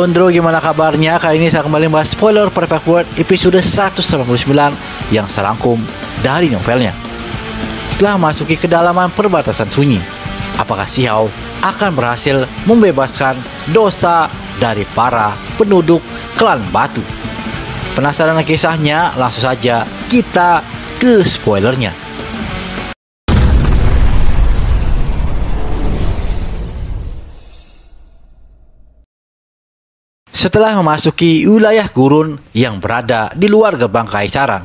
Halo Andro, gimana kabarnya? Kali ini saya kembali membahas spoiler Perfect World episode 189 yang serangkum dari novelnya. Setelah masuki kedalaman perbatasan sunyi, apakah Xiao akan berhasil membebaskan dosa dari para penduduk klan batu? Penasaran kisahnya? Langsung saja kita ke spoilernya. Setelah memasuki wilayah gurun yang berada di luar gerbang kaisaran,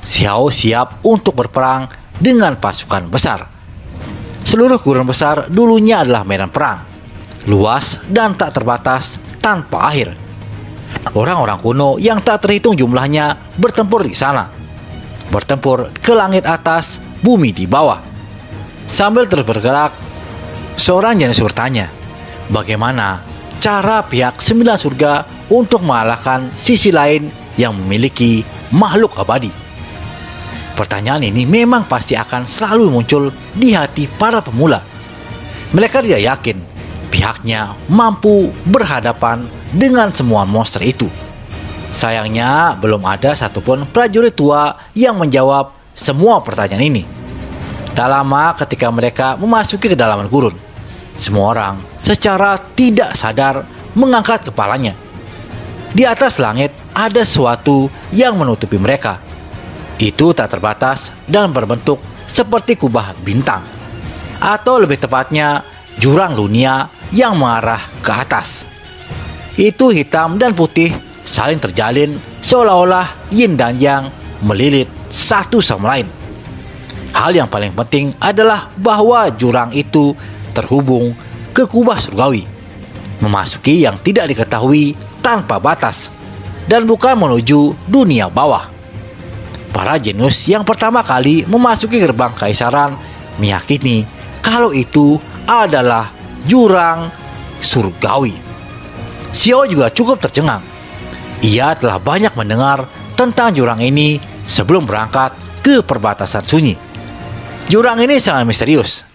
Xiao siap untuk berperang dengan pasukan besar. Seluruh gurun besar dulunya adalah medan perang, luas dan tak terbatas tanpa akhir. Orang-orang kuno yang tak terhitung jumlahnya bertempur di sana. Bertempur ke langit atas, bumi di bawah. Sambil terus bergerak, seorang jenis bertanya, bagaimana cara pihak sembilan surga untuk mengalahkan sisi lain yang memiliki makhluk abadi? Pertanyaan ini memang pasti akan selalu muncul di hati para pemula. Mereka tidak yakin pihaknya mampu berhadapan dengan semua monster itu. Sayangnya, belum ada satupun prajurit tua yang menjawab semua pertanyaan ini. Tak lama ketika mereka memasuki kedalaman gurun, semua orang secara tidak sadar mengangkat kepalanya. Di atas langit ada sesuatu yang menutupi mereka. Itu tak terbatas dan berbentuk seperti kubah bintang. Atau lebih tepatnya jurang dunia yang mengarah ke atas. Itu hitam dan putih saling terjalin seolah-olah yin dan yang melilit satu sama lain. Hal yang paling penting adalah bahwa jurang itu terhubung ke kubah surgawi, memasuki yang tidak diketahui tanpa batas, dan bukan menuju dunia bawah. Para jenius yang pertama kali memasuki gerbang kaisaran meyakini kalau itu adalah jurang surgawi. Xiao juga cukup tercengang. Ia telah banyak mendengar tentang jurang ini sebelum berangkat ke perbatasan sunyi. Jurang ini sangat misterius,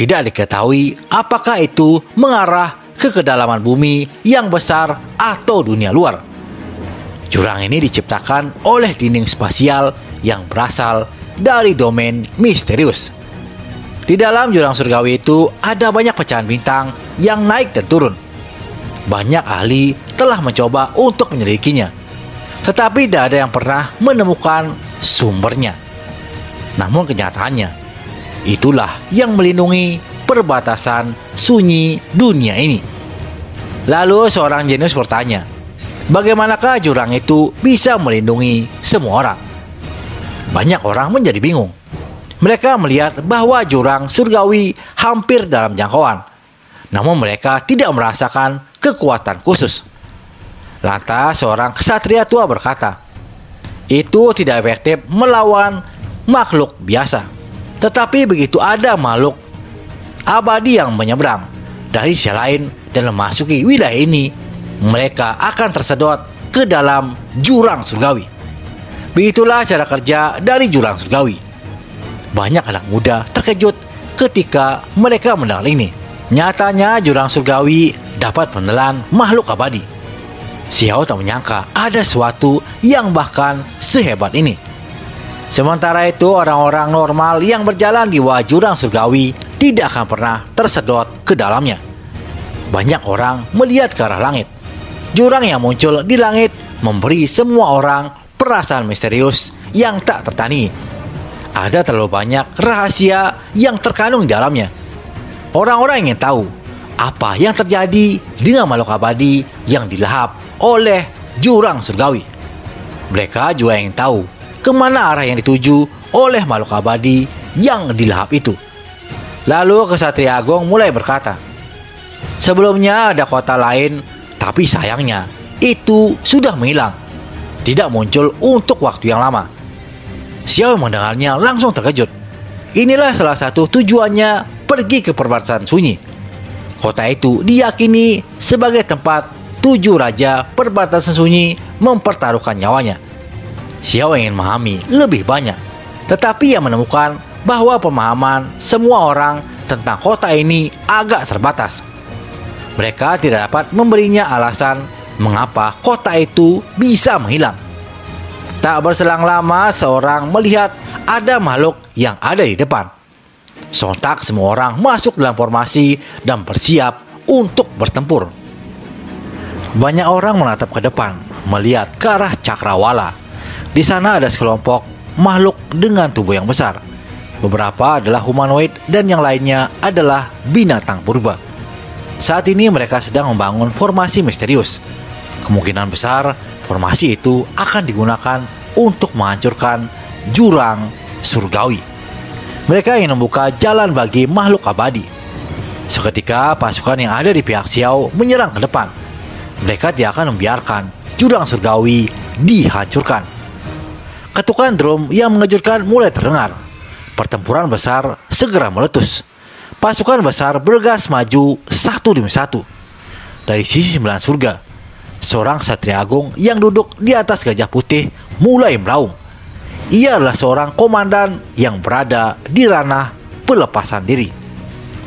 tidak diketahui apakah itu mengarah ke kedalaman bumi yang besar atau dunia luar. Jurang ini diciptakan oleh dinding spasial yang berasal dari domain misterius. Di dalam jurang surgawi itu ada banyak pecahan bintang yang naik dan turun. Banyak ahli telah mencoba untuk menyelidikinya, tetapi tidak ada yang pernah menemukan sumbernya. Namun kenyataannya, Itulah yang melindungi perbatasan sunyi dunia ini. Lalu seorang jenius bertanya, bagaimanakah jurang itu bisa melindungi semua orang? Banyak orang menjadi bingung. Mereka melihat bahwa jurang surgawi hampir dalam jangkauan. Namun mereka tidak merasakan kekuatan khusus. Lantas seorang kesatria tua berkata, itu tidak efektif melawan makhluk biasa. Tetapi begitu ada makhluk abadi yang menyeberang dari sisi lain dan memasuki wilayah ini, mereka akan tersedot ke dalam jurang surgawi. Begitulah cara kerja dari jurang surgawi. Banyak anak muda terkejut ketika mereka mendengar ini. Nyatanya jurang surgawi dapat menelan makhluk abadi. Xiao tak menyangka ada sesuatu yang bahkan sehebat ini. Sementara itu orang-orang normal yang berjalan di bawah jurang surgawi tidak akan pernah tersedot ke dalamnya. Banyak orang melihat ke arah langit. Jurang yang muncul di langit memberi semua orang perasaan misterius yang tak tertani. Ada terlalu banyak rahasia yang terkandung di dalamnya. Orang-orang ingin tahu apa yang terjadi dengan makhluk abadi yang dilahap oleh jurang surgawi. Mereka juga ingin tahu ke mana arah yang dituju oleh makhluk abadi yang dilahap itu. Lalu Kesatria Agung mulai berkata, Sebelumnya ada kota lain, tapi sayangnya itu sudah menghilang. Tidak muncul untuk waktu yang lama. Xiao mendengarnya langsung terkejut. Inilah salah satu tujuannya pergi ke perbatasan sunyi. Kota itu diyakini sebagai tempat tujuh raja perbatasan sunyi mempertaruhkan nyawanya. Xiao ingin memahami lebih banyak, tetapi ia menemukan bahwa pemahaman semua orang tentang kota ini agak terbatas. Mereka tidak dapat memberinya alasan mengapa kota itu bisa menghilang. Tak berselang lama, seorang melihat ada makhluk yang ada di depan. Sontak semua orang masuk dalam formasi dan bersiap untuk bertempur. Banyak orang menatap ke depan, melihat ke arah cakrawala. Di sana ada sekelompok makhluk dengan tubuh yang besar. Beberapa adalah humanoid dan yang lainnya adalah binatang purba. Saat ini mereka sedang membangun formasi misterius. Kemungkinan besar formasi itu akan digunakan untuk menghancurkan jurang surgawi. Mereka ingin membuka jalan bagi makhluk abadi. Seketika pasukan yang ada di pihak Xiao menyerang ke depan. Mereka tidak akan membiarkan jurang surgawi dihancurkan. Ketukan drum yang mengejutkan mulai terdengar. Pertempuran besar segera meletus. Pasukan besar bergas maju satu demi satu. Dari sisi sembilan surga, seorang satria agung yang duduk di atas gajah putih mulai meraung. Ia adalah seorang komandan yang berada di ranah pelepasan diri.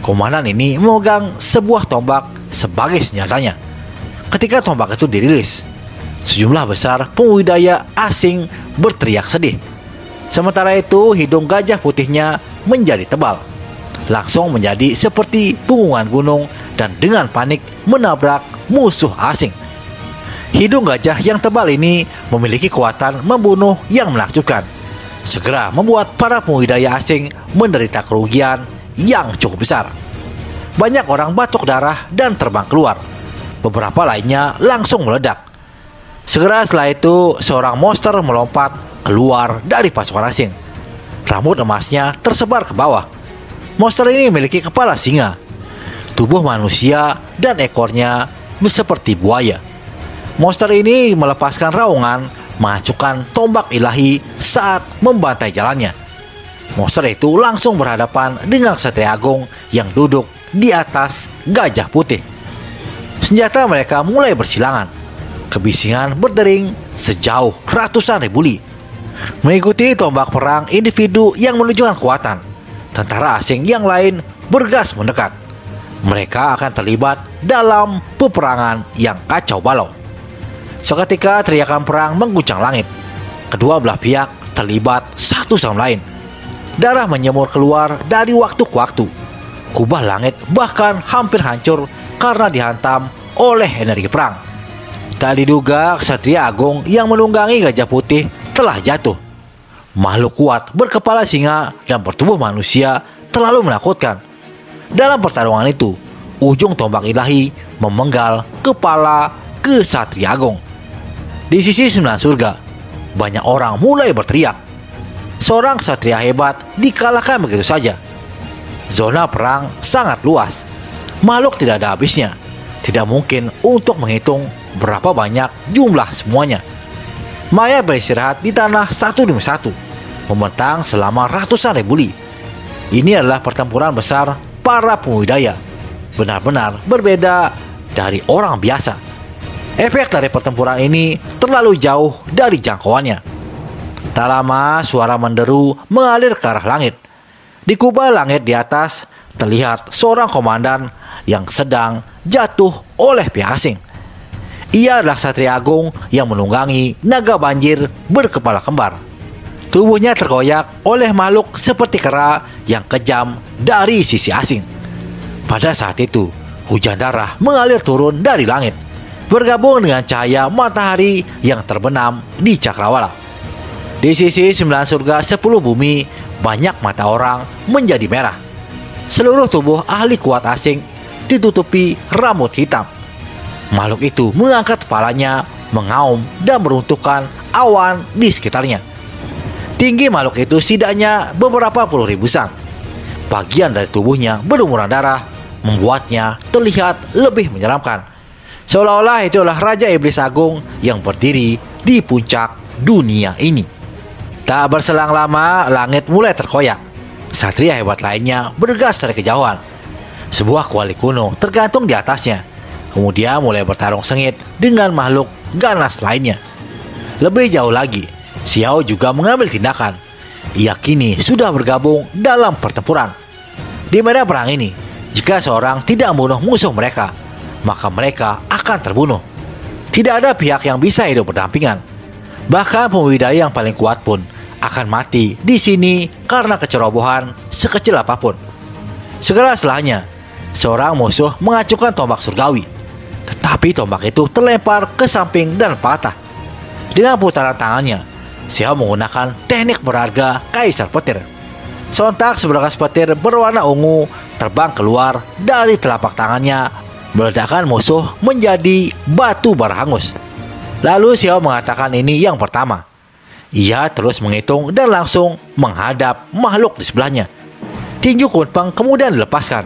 Komandan ini memegang sebuah tombak sebagai senjatanya. Ketika tombak itu dirilis, sejumlah besar pemudaya asing berteriak sedih. Sementara itu, hidung gajah putihnya menjadi tebal. Langsung menjadi seperti punggungan gunung dan dengan panik menabrak musuh asing. Hidung gajah yang tebal ini memiliki kekuatan membunuh yang menakjubkan. Segera membuat para pembudidaya asing menderita kerugian yang cukup besar. Banyak orang batuk darah dan terbang keluar. Beberapa lainnya langsung meledak. Segera setelah itu, seorang monster melompat keluar dari pasukan asing. Rambut emasnya tersebar ke bawah. Monster ini memiliki kepala singa, tubuh manusia, dan ekornya seperti buaya. Monster ini melepaskan raungan, mengacukan tombak ilahi saat membantai jalannya. Monster itu langsung berhadapan dengan Satria Agung yang duduk di atas gajah putih. Senjata mereka mulai bersilangan. Kebisingan berdering sejauh ratusan ribu li. Mengikuti tombak perang individu yang menunjukkan kekuatan, tentara asing yang lain bergas mendekat. Mereka akan terlibat dalam peperangan yang kacau balau. Seketika teriakan perang mengguncang langit. Kedua belah pihak terlibat satu sama lain. Darah menyemur keluar dari waktu ke waktu. Kubah langit bahkan hampir hancur karena dihantam oleh energi perang. Tak diduga Ksatria Agung yang menunggangi gajah putih telah jatuh. Makhluk kuat berkepala singa dan bertubuh manusia terlalu menakutkan. Dalam pertarungan itu, ujung tombak ilahi memenggal kepala Kesatria Agung. Di sisi sembilan surga, banyak orang mulai berteriak. Seorang satria hebat dikalahkan begitu saja. Zona perang sangat luas. Makhluk tidak ada habisnya. Tidak mungkin untuk menghitung berapa banyak jumlah semuanya. Maya beristirahat di tanah satu demi satu, membentang selama ratusan ribu li. Ini adalah pertempuran besar para pemudaya. Benar-benar berbeda dari orang biasa. Efek dari pertempuran ini terlalu jauh dari jangkauannya. Tak lama suara menderu mengalir ke arah langit. Di kubah langit di atas terlihat seorang komandan yang sedang jatuh oleh pihak asing. Ia adalah Satria Agung yang menunggangi naga banjir berkepala kembar. Tubuhnya terkoyak oleh makhluk seperti kera yang kejam dari sisi asing. Pada saat itu, hujan darah mengalir turun dari langit bergabung dengan cahaya matahari yang terbenam di cakrawala. Di sisi sembilan surga sepuluh bumi, banyak mata orang menjadi merah. Seluruh tubuh ahli kuat asing ditutupi rambut hitam. Makhluk itu mengangkat kepalanya, mengaum dan meruntuhkan awan di sekitarnya. Tinggi makhluk itu setidaknya beberapa puluh ribu sang. Bagian dari tubuhnya berumuran darah, membuatnya terlihat lebih menyeramkan Seolah-olah itu adalah Raja Iblis Agung yang berdiri di puncak dunia ini. Tak berselang lama, langit mulai terkoyak. Satria hebat lainnya bergas dari kejauhan. Sebuah kuali kuno tergantung di atasnya. Kemudian mulai bertarung sengit dengan makhluk ganas lainnya. Lebih jauh lagi, Xiao juga mengambil tindakan. Ia kini sudah bergabung dalam pertempuran. Di medan perang ini, jika seorang tidak membunuh musuh mereka, maka mereka akan terbunuh. Tidak ada pihak yang bisa hidup berdampingan. Bahkan pembudidaya yang paling kuat pun akan mati di sini karena kecerobohan sekecil apa pun. Segera setelahnya, seorang musuh mengacungkan tombak surgawi. Tetapi tombak itu terlempar ke samping dan patah. Dengan putaran tangannya, Xiao menggunakan teknik berharga Kaisar Petir. Sontak seberkas petir berwarna ungu terbang keluar dari telapak tangannya, meledakkan musuh menjadi batu bara. Lalu Xiao mengatakan ini yang pertama. Ia terus menghitung dan langsung menghadap makhluk di sebelahnya. Tinju Kunpeng kemudian dilepaskan.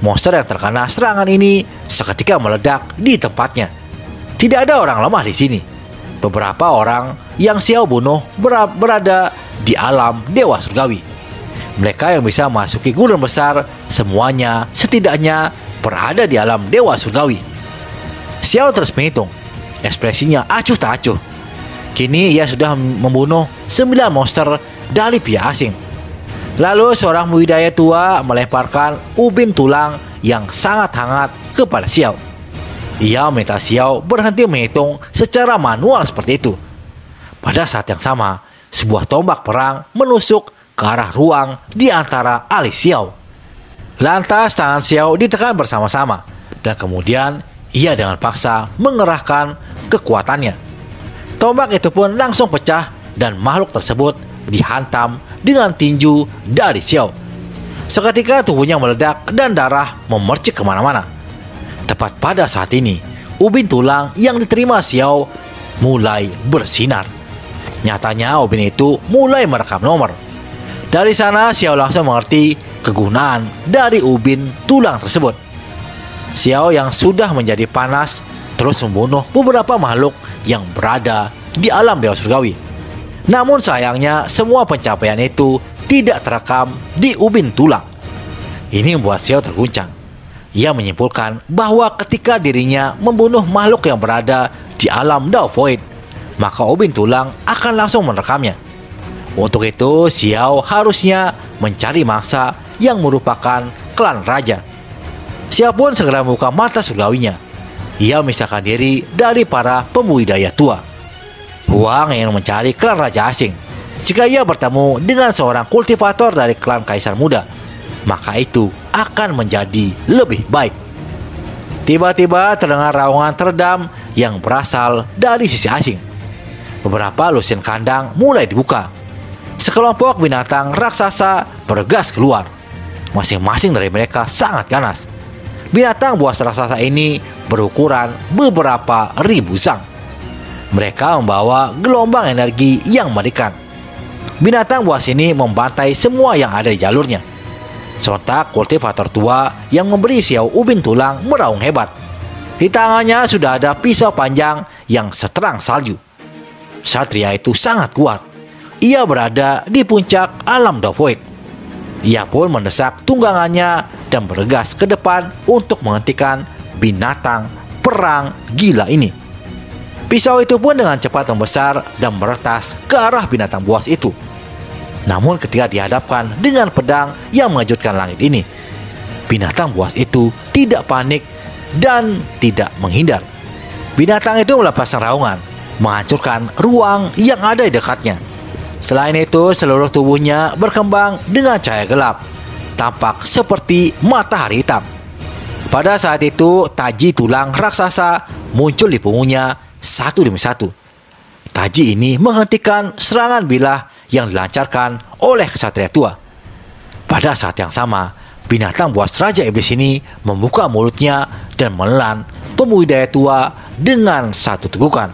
Monster yang terkena serangan ini seketika meledak di tempatnya. Tidak ada orang lemah di sini. Beberapa orang yang Xiao bunuh berada di alam Dewa Surgawi. Mereka yang bisa memasuki gurun besar semuanya setidaknya berada di alam Dewa Surgawi. Xiao terus menghitung. Ekspresinya acuh tak acuh. Kini ia sudah membunuh sembilan monster dari pihak asing. Lalu seorang budidaya tua melemparkan ubin tulang yang sangat hangat kepada Xiao. Ia meminta Xiao berhenti menghitung secara manual seperti itu. Pada saat yang sama, sebuah tombak perang menusuk ke arah ruang di antara alis Xiao. Lantas tangan Xiao ditekan bersama-sama dan kemudian ia dengan paksa mengerahkan kekuatannya. Tombak itu pun langsung pecah dan makhluk tersebut dihantam dengan tinju dari Xiao. Seketika tubuhnya meledak dan darah memercik ke mana-mana. Tepat pada saat ini, ubin tulang yang diterima Xiao mulai bersinar. Nyatanya ubin itu mulai merekam nomor. Dari sana Xiao langsung mengerti kegunaan dari ubin tulang tersebut. Xiao yang sudah menjadi panas terus membunuh beberapa makhluk yang berada di alam Dewa Surgawi. Namun sayangnya semua pencapaian itu tidak terekam di ubin tulang. Ini membuat Xiao terguncang. Ia menyimpulkan bahwa ketika dirinya membunuh makhluk yang berada di alam Dao Void, maka ubin tulang akan langsung merekamnya. Untuk itu, Xiao harusnya mencari mangsa yang merupakan klan raja. Xiao pun segera membuka mata surgawinya ia memisahkan diri dari para pembudidaya tua. Huang ingin mencari klan raja asing. Jika ia bertemu dengan seorang kultivator dari klan kaisar muda, maka itu akan menjadi lebih baik. Tiba-tiba terdengar raungan teredam yang berasal dari sisi asing. Beberapa lusin kandang mulai dibuka. Sekelompok binatang raksasa bergas keluar. Masing-masing dari mereka sangat ganas. Binatang buas raksasa ini berukuran beberapa ribu sang. Mereka membawa gelombang energi yang mengerikan. Binatang buas ini membantai semua yang ada di jalurnya. Sontak kultivator tua yang memberi Xiao ubin tulang meraung hebat. Di tangannya sudah ada pisau panjang yang seterang salju. Satria itu sangat kuat. Ia berada di puncak alam Dovoid. Ia pun mendesak tunggangannya dan bergegas ke depan untuk menghentikan binatang perang gila ini. Pisau itu pun dengan cepat membesar dan meretas ke arah binatang buas itu. Namun ketika dihadapkan dengan pedang yang mengejutkan langit ini, binatang buas itu tidak panik dan tidak menghindar. Binatang itu melepaskan raungan, menghancurkan ruang yang ada di dekatnya. Selain itu, seluruh tubuhnya berkembang dengan cahaya gelap, tampak seperti matahari hitam. Pada saat itu, taji tulang raksasa muncul di punggungnya satu demi satu. Taji ini menghentikan serangan bilah yang dilancarkan oleh kesatria tua. Pada saat yang sama, binatang buas Raja Iblis ini membuka mulutnya dan menelan pemudaya tua dengan satu tegukan.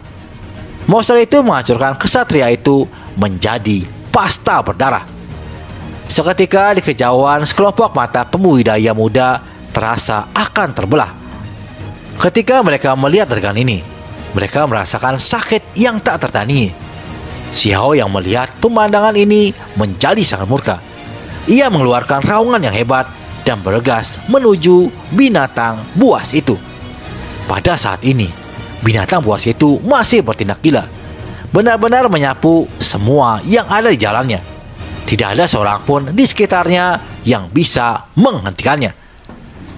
Monster itu menghancurkan kesatria itu menjadi pasta berdarah. Seketika di kejauhan sekelompok mata pembudidaya muda terasa akan terbelah. Ketika mereka melihat rekan ini, mereka merasakan sakit yang tak tertandingi. Xiao yang melihat pemandangan ini menjadi sangat murka. Ia mengeluarkan raungan yang hebat dan bergegas menuju binatang buas itu. Pada saat ini, binatang buas itu masih bertindak gila. Benar-benar menyapu semua yang ada di jalannya. Tidak ada seorang pun di sekitarnya yang bisa menghentikannya.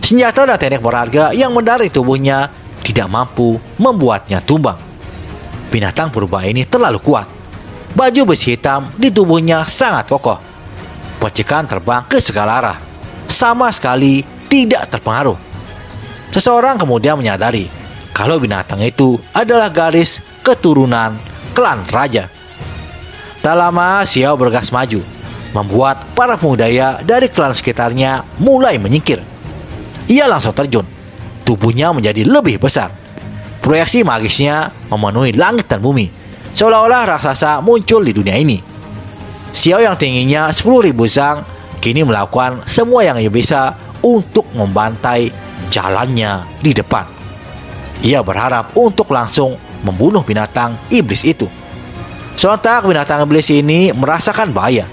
senjata dan teknik berharga yang mendarat di tubuhnya tidak mampu membuatnya tumbang. Binatang purba ini terlalu kuat. Baju besi hitam di tubuhnya sangat kokoh. Percikan terbang ke segala arah. Sama sekali tidak terpengaruh. Seseorang kemudian menyadari kalau binatang itu adalah garis keturunan klan raja. Tak lama Xiao bergas maju, membuat para pemudaya dari klan sekitarnya mulai menyingkir. Ia langsung terjun, tubuhnya menjadi lebih besar. Proyeksi magisnya memenuhi langit dan bumi, seolah-olah raksasa muncul di dunia ini. Xiao yang tingginya 10.000 zang kini melakukan semua yang ia bisa untuk membantai jalannya di depan. Ia berharap untuk langsung membunuh binatang iblis itu. Sontak binatang iblis ini merasakan bahaya.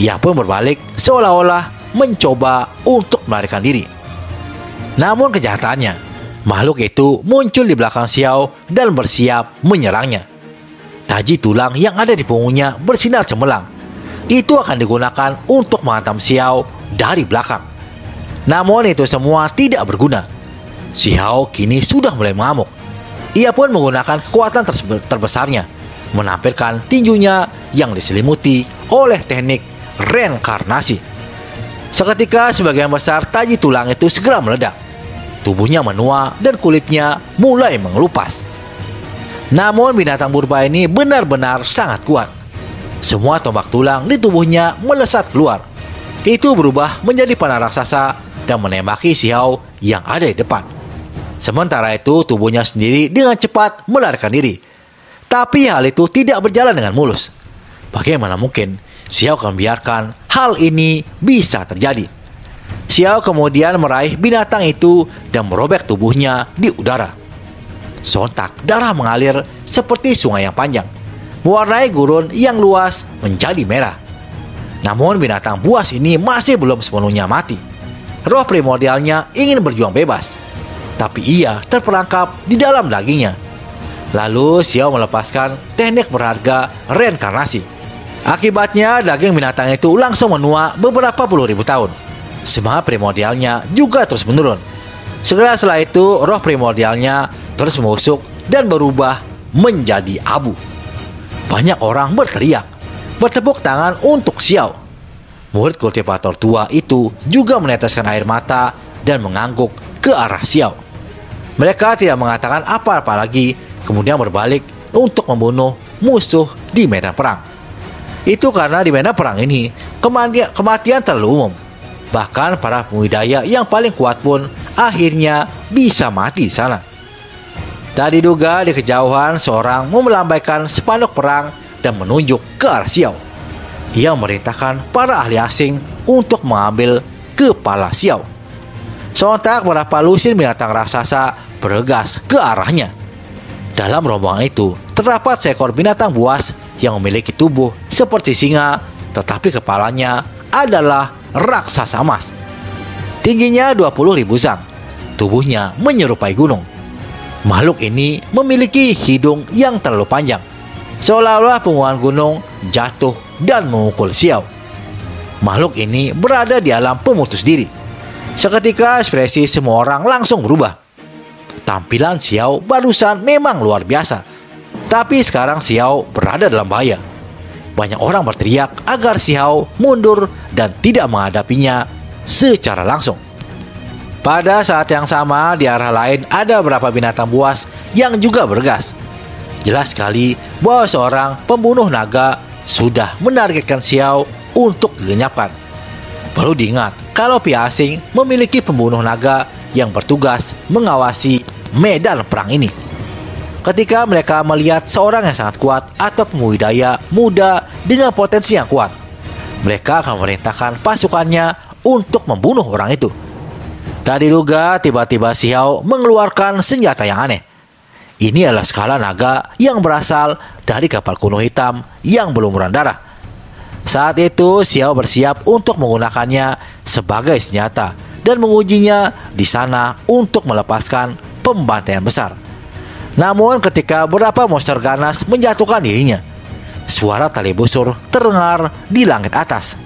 Ia pun berbalik seolah-olah mencoba untuk melarikan diri. Namun kejahatannya, makhluk itu muncul di belakang Xiao dan bersiap menyerangnya. Taji tulang yang ada di punggungnya bersinar cemerlang. Itu akan digunakan untuk menghantam Xiao dari belakang. Namun itu semua tidak berguna. Xiao kini sudah mulai mengamuk. Ia pun menggunakan kekuatan terbesarnya menampilkan tinjunya yang diselimuti oleh teknik reinkarnasi. Seketika sebagian besar taji tulang itu segera meledak. Tubuhnya menua dan kulitnya mulai mengelupas. Namun binatang purba ini benar-benar sangat kuat. Semua tombak tulang di tubuhnya melesat keluar. Itu berubah menjadi panah raksasa dan menembaki Xiao yang ada di depan. Sementara itu tubuhnya sendiri dengan cepat melarikan diri tapi hal itu tidak berjalan dengan mulus. Bagaimana mungkin Xiao akan biarkan hal ini bisa terjadi? Xiao kemudian meraih binatang itu dan merobek tubuhnya di udara. Sontak darah mengalir seperti sungai yang panjang, mewarnai gurun yang luas menjadi merah. Namun binatang buas ini masih belum sepenuhnya mati. Roh primordialnya ingin berjuang bebas, tapi ia terperangkap di dalam dagingnya Lalu Xiao melepaskan teknik berharga reinkarnasi. Akibatnya daging binatang itu langsung menua beberapa puluh ribu tahun. Semangat primordialnya juga terus menurun. Segera setelah itu roh primordialnya terus membusuk dan berubah menjadi abu. Banyak orang berteriak, bertepuk tangan untuk Xiao. Murid kultivator tua itu juga meneteskan air mata dan mengangguk ke arah Xiao. Mereka tidak mengatakan apa-apa lagi kemudian berbalik untuk membunuh musuh di medan perang. Itu karena di medan perang ini kematian, kematian terlalu umum. Bahkan para pemudaya yang paling kuat pun akhirnya bisa mati di sana. Tak diduga di kejauhan seorang melambaikan spanduk perang dan menunjuk ke arah Xiao. Ia memerintahkan para ahli asing untuk mengambil kepala Xiao. Sontak beberapa lusin binatang raksasa bergegas ke arahnya. Dalam rombongan itu terdapat seekor binatang buas yang memiliki tubuh seperti singa, tetapi kepalanya adalah raksasa emas. Tingginya 20 ribu zang, tubuhnya menyerupai gunung. Makhluk ini memiliki hidung yang terlalu panjang, seolah-olah punggungan gunung jatuh dan memukul Xiao. Makhluk ini berada di alam pemutus diri. Seketika ekspresi semua orang langsung berubah. Tampilan Xiao barusan memang luar biasa. Tapi sekarang Xiao berada dalam bahaya. Banyak orang berteriak agar Xiao mundur dan tidak menghadapinya secara langsung. Pada saat yang sama, di arah lain ada beberapa binatang buas yang juga bergas. Jelas sekali bahwa seorang pembunuh naga sudah menargetkan Xiao untuk dilenyapkan. Perlu diingat kalau pihak asing memiliki pembunuh naga yang bertugas mengawasi medan perang ini. Ketika mereka melihat seorang yang sangat kuat atau pembudidaya muda dengan potensi yang kuat, mereka akan memerintahkan pasukannya untuk membunuh orang itu. Tak diduga tiba-tiba Xiao mengeluarkan senjata yang aneh. Ini adalah skala naga yang berasal dari kapal kuno hitam yang belum darah. Saat itu Xiao bersiap untuk menggunakannya sebagai senjata dan mengujinya di sana untuk melepaskan pembantaian besar. Namun ketika beberapa monster ganas menjatuhkan dirinya, suara tali busur terdengar di langit atas.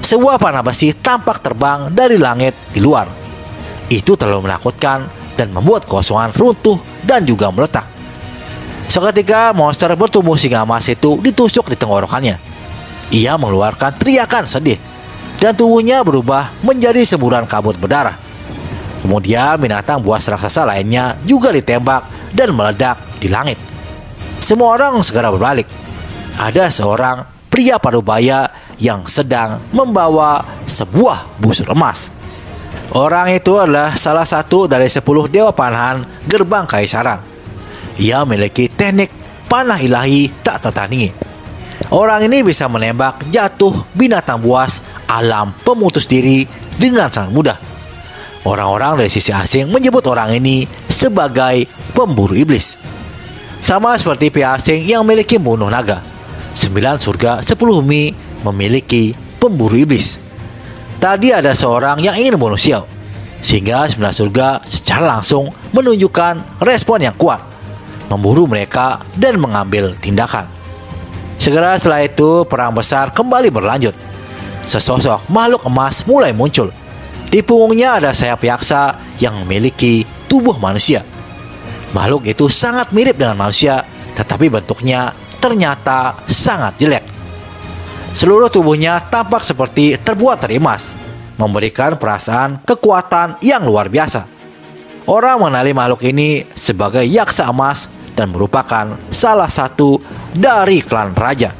Sebuah panah besi tampak terbang dari langit di luar. Itu terlalu menakutkan dan membuat kosongan runtuh dan juga meletak. Seketika monster bertubuh singa emas itu ditusuk di tenggorokannya. Ia mengeluarkan teriakan sedih dan tubuhnya berubah menjadi semburan kabut berdarah. Kemudian binatang buas raksasa lainnya juga ditembak dan meledak di langit. Semua orang segera berbalik. Ada seorang pria parubaya yang sedang membawa sebuah busur emas. Orang itu adalah salah satu dari sepuluh dewa panahan gerbang kaisaran. Ia memiliki teknik panah ilahi tak tertandingi. Orang ini bisa menembak jatuh binatang buas alam pemutus diri dengan sangat mudah. Orang-orang dari sisi asing menyebut orang ini sebagai pemburu iblis. Sama seperti pihak asing yang memiliki bunuh naga. Sembilan surga, sepuluh bumi memiliki pemburu iblis. Tadi ada seorang yang ingin membunuh Xiao, sehingga sembilan surga secara langsung menunjukkan respon yang kuat, memburu mereka dan mengambil tindakan. Segera setelah itu, perang besar kembali berlanjut. Sesosok makhluk emas mulai muncul. Di punggungnya ada sayap yaksa yang memiliki tubuh manusia. Makhluk itu sangat mirip dengan manusia, tetapi bentuknya ternyata sangat jelek. Seluruh tubuhnya tampak seperti terbuat dari emas, memberikan perasaan kekuatan yang luar biasa. Orang mengenali makhluk ini sebagai yaksa emas dan merupakan salah satu dari klan raja.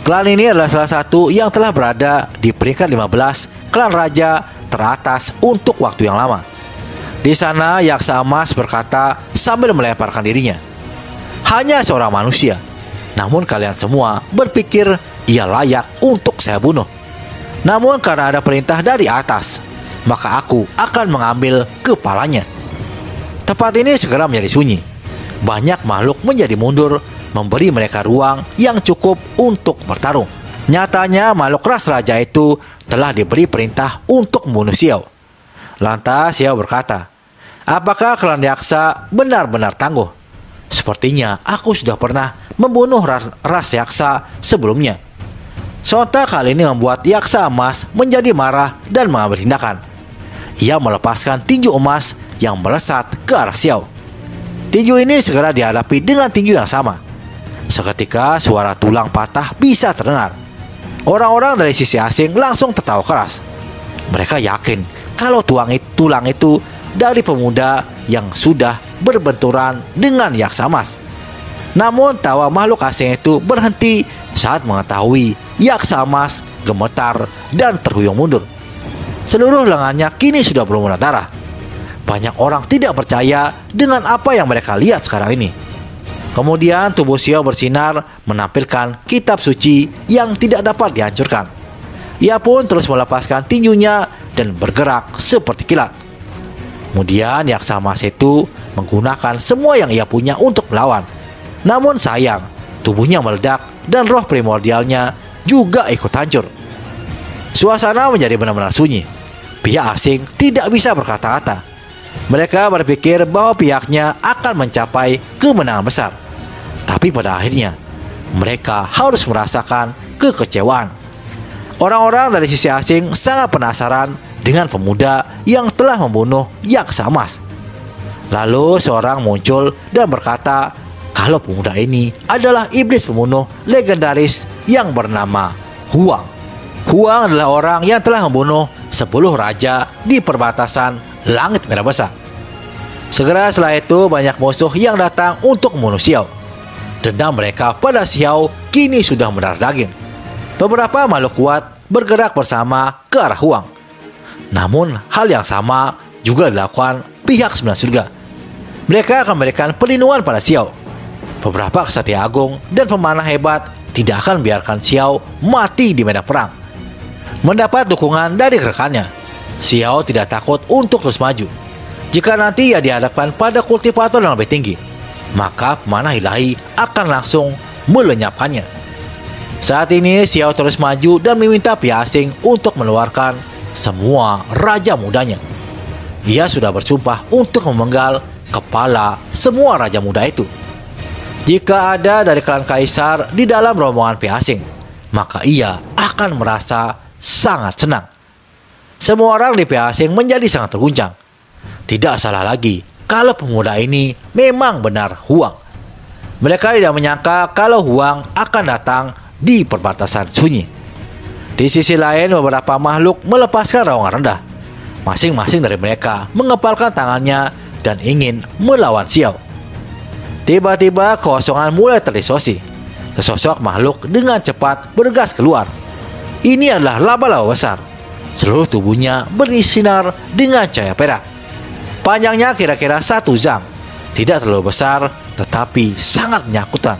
Klan ini adalah salah satu yang telah berada di peringkat 15 klan raja teratas untuk waktu yang lama. Di sana yaksa emas berkata sambil melemparkan dirinya. Hanya seorang manusia. Namun kalian semua berpikir ia layak untuk saya bunuh. Namun karena ada perintah dari atas, maka aku akan mengambil kepalanya. Tempat ini segera menjadi sunyi. Banyak makhluk menjadi mundur, memberi mereka ruang yang cukup untuk bertarung. Nyatanya makhluk ras raja itu telah diberi perintah untuk membunuh Xiao. Lantas Xiao berkata, Apakah klan yaksa benar-benar tangguh? Sepertinya aku sudah pernah membunuh ras, ras yaksa sebelumnya. Sontak kali ini membuat Yaksa Emas menjadi marah dan mengambil tindakan. Ia melepaskan tinju emas yang melesat ke arah Xiao. Tinju ini segera dihadapi dengan tinju yang sama. Seketika suara tulang patah bisa terdengar. Orang-orang dari sisi asing langsung tertawa keras. Mereka yakin kalau tuang itu, tulang itu dari pemuda yang sudah berbenturan dengan Yaksa Emas. Namun tawa makhluk asing itu berhenti saat mengetahui Yaksa emas gemetar dan terhuyung mundur. Seluruh lengannya kini sudah berlumuran darah. Banyak orang tidak percaya dengan apa yang mereka lihat sekarang ini. Kemudian tubuh Xiao bersinar menampilkan kitab suci yang tidak dapat dihancurkan. Ia pun terus melepaskan tinjunya dan bergerak seperti kilat. Kemudian Yaksa emas itu menggunakan semua yang ia punya untuk melawan. Namun sayang, tubuhnya meledak dan roh primordialnya juga ikut hancur. Suasana menjadi benar-benar sunyi. Pihak asing tidak bisa berkata-kata. Mereka berpikir bahwa pihaknya akan mencapai kemenangan besar. Tapi pada akhirnya, mereka harus merasakan kekecewaan. Orang-orang dari sisi asing sangat penasaran dengan pemuda yang telah membunuh Yaksa Emas. Lalu seorang muncul dan berkata kalau pemuda ini adalah iblis pembunuh legendaris yang bernama Huang. Huang adalah orang yang telah membunuh 10 raja di perbatasan Langit Merah Besar. Segera setelah itu banyak musuh yang datang untuk membunuh Xiao. Dendam mereka pada Xiao kini sudah mendarah daging. Beberapa makhluk kuat bergerak bersama ke arah Huang. Namun hal yang sama juga dilakukan pihak sembilan surga. Mereka akan memberikan perlindungan pada Xiao Beberapa kesatria agung dan pemanah hebat tidak akan biarkan Xiao mati di medan perang. Mendapat dukungan dari rekannya, Xiao tidak takut untuk terus maju. Jika nanti ia dihadapkan pada kultivator yang lebih tinggi, maka pemanah ilahi akan langsung melenyapkannya. Saat ini Xiao terus maju dan meminta pihak asing untuk mengeluarkan semua raja mudanya. Ia sudah bersumpah untuk memenggal kepala semua raja muda itu. Jika ada dari klan kaisar di dalam rombongan pihak asing, maka ia akan merasa sangat senang. Semua orang di pihak asing menjadi sangat terguncang. Tidak salah lagi kalau pemuda ini memang benar Huang. Mereka tidak menyangka kalau Huang akan datang di perbatasan sunyi. Di sisi lain, beberapa makhluk melepaskan raungan rendah. Masing-masing dari mereka mengepalkan tangannya dan ingin melawan Xiao. Tiba-tiba kosongan mulai terdisosi. Sesosok makhluk dengan cepat bergas keluar. Ini adalah laba-laba besar. Seluruh tubuhnya bersinar dengan cahaya perak. Panjangnya kira-kira satu jam. Tidak terlalu besar, tetapi sangat menyakutkan.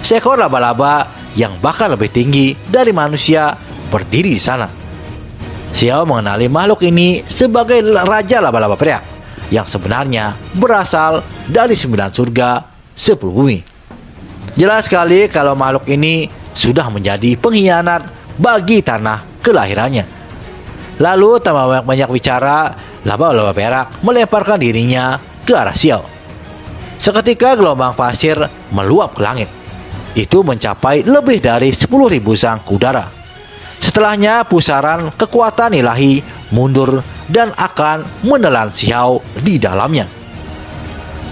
Seekor laba-laba yang bahkan lebih tinggi dari manusia berdiri di sana. Xiao mengenali makhluk ini sebagai Raja Laba-Laba Perak yang sebenarnya berasal dari sembilan surga sepuluh bumi. Jelas sekali kalau makhluk ini sudah menjadi pengkhianat bagi tanah kelahirannya. Lalu tanpa banyak-banyak bicara, laba-laba perak melemparkan dirinya ke arah Xiao. Seketika gelombang pasir meluap ke langit. Itu mencapai lebih dari 10.000 sangku udara. Setelahnya pusaran kekuatan ilahi mundur dan akan menelan Xiao di dalamnya.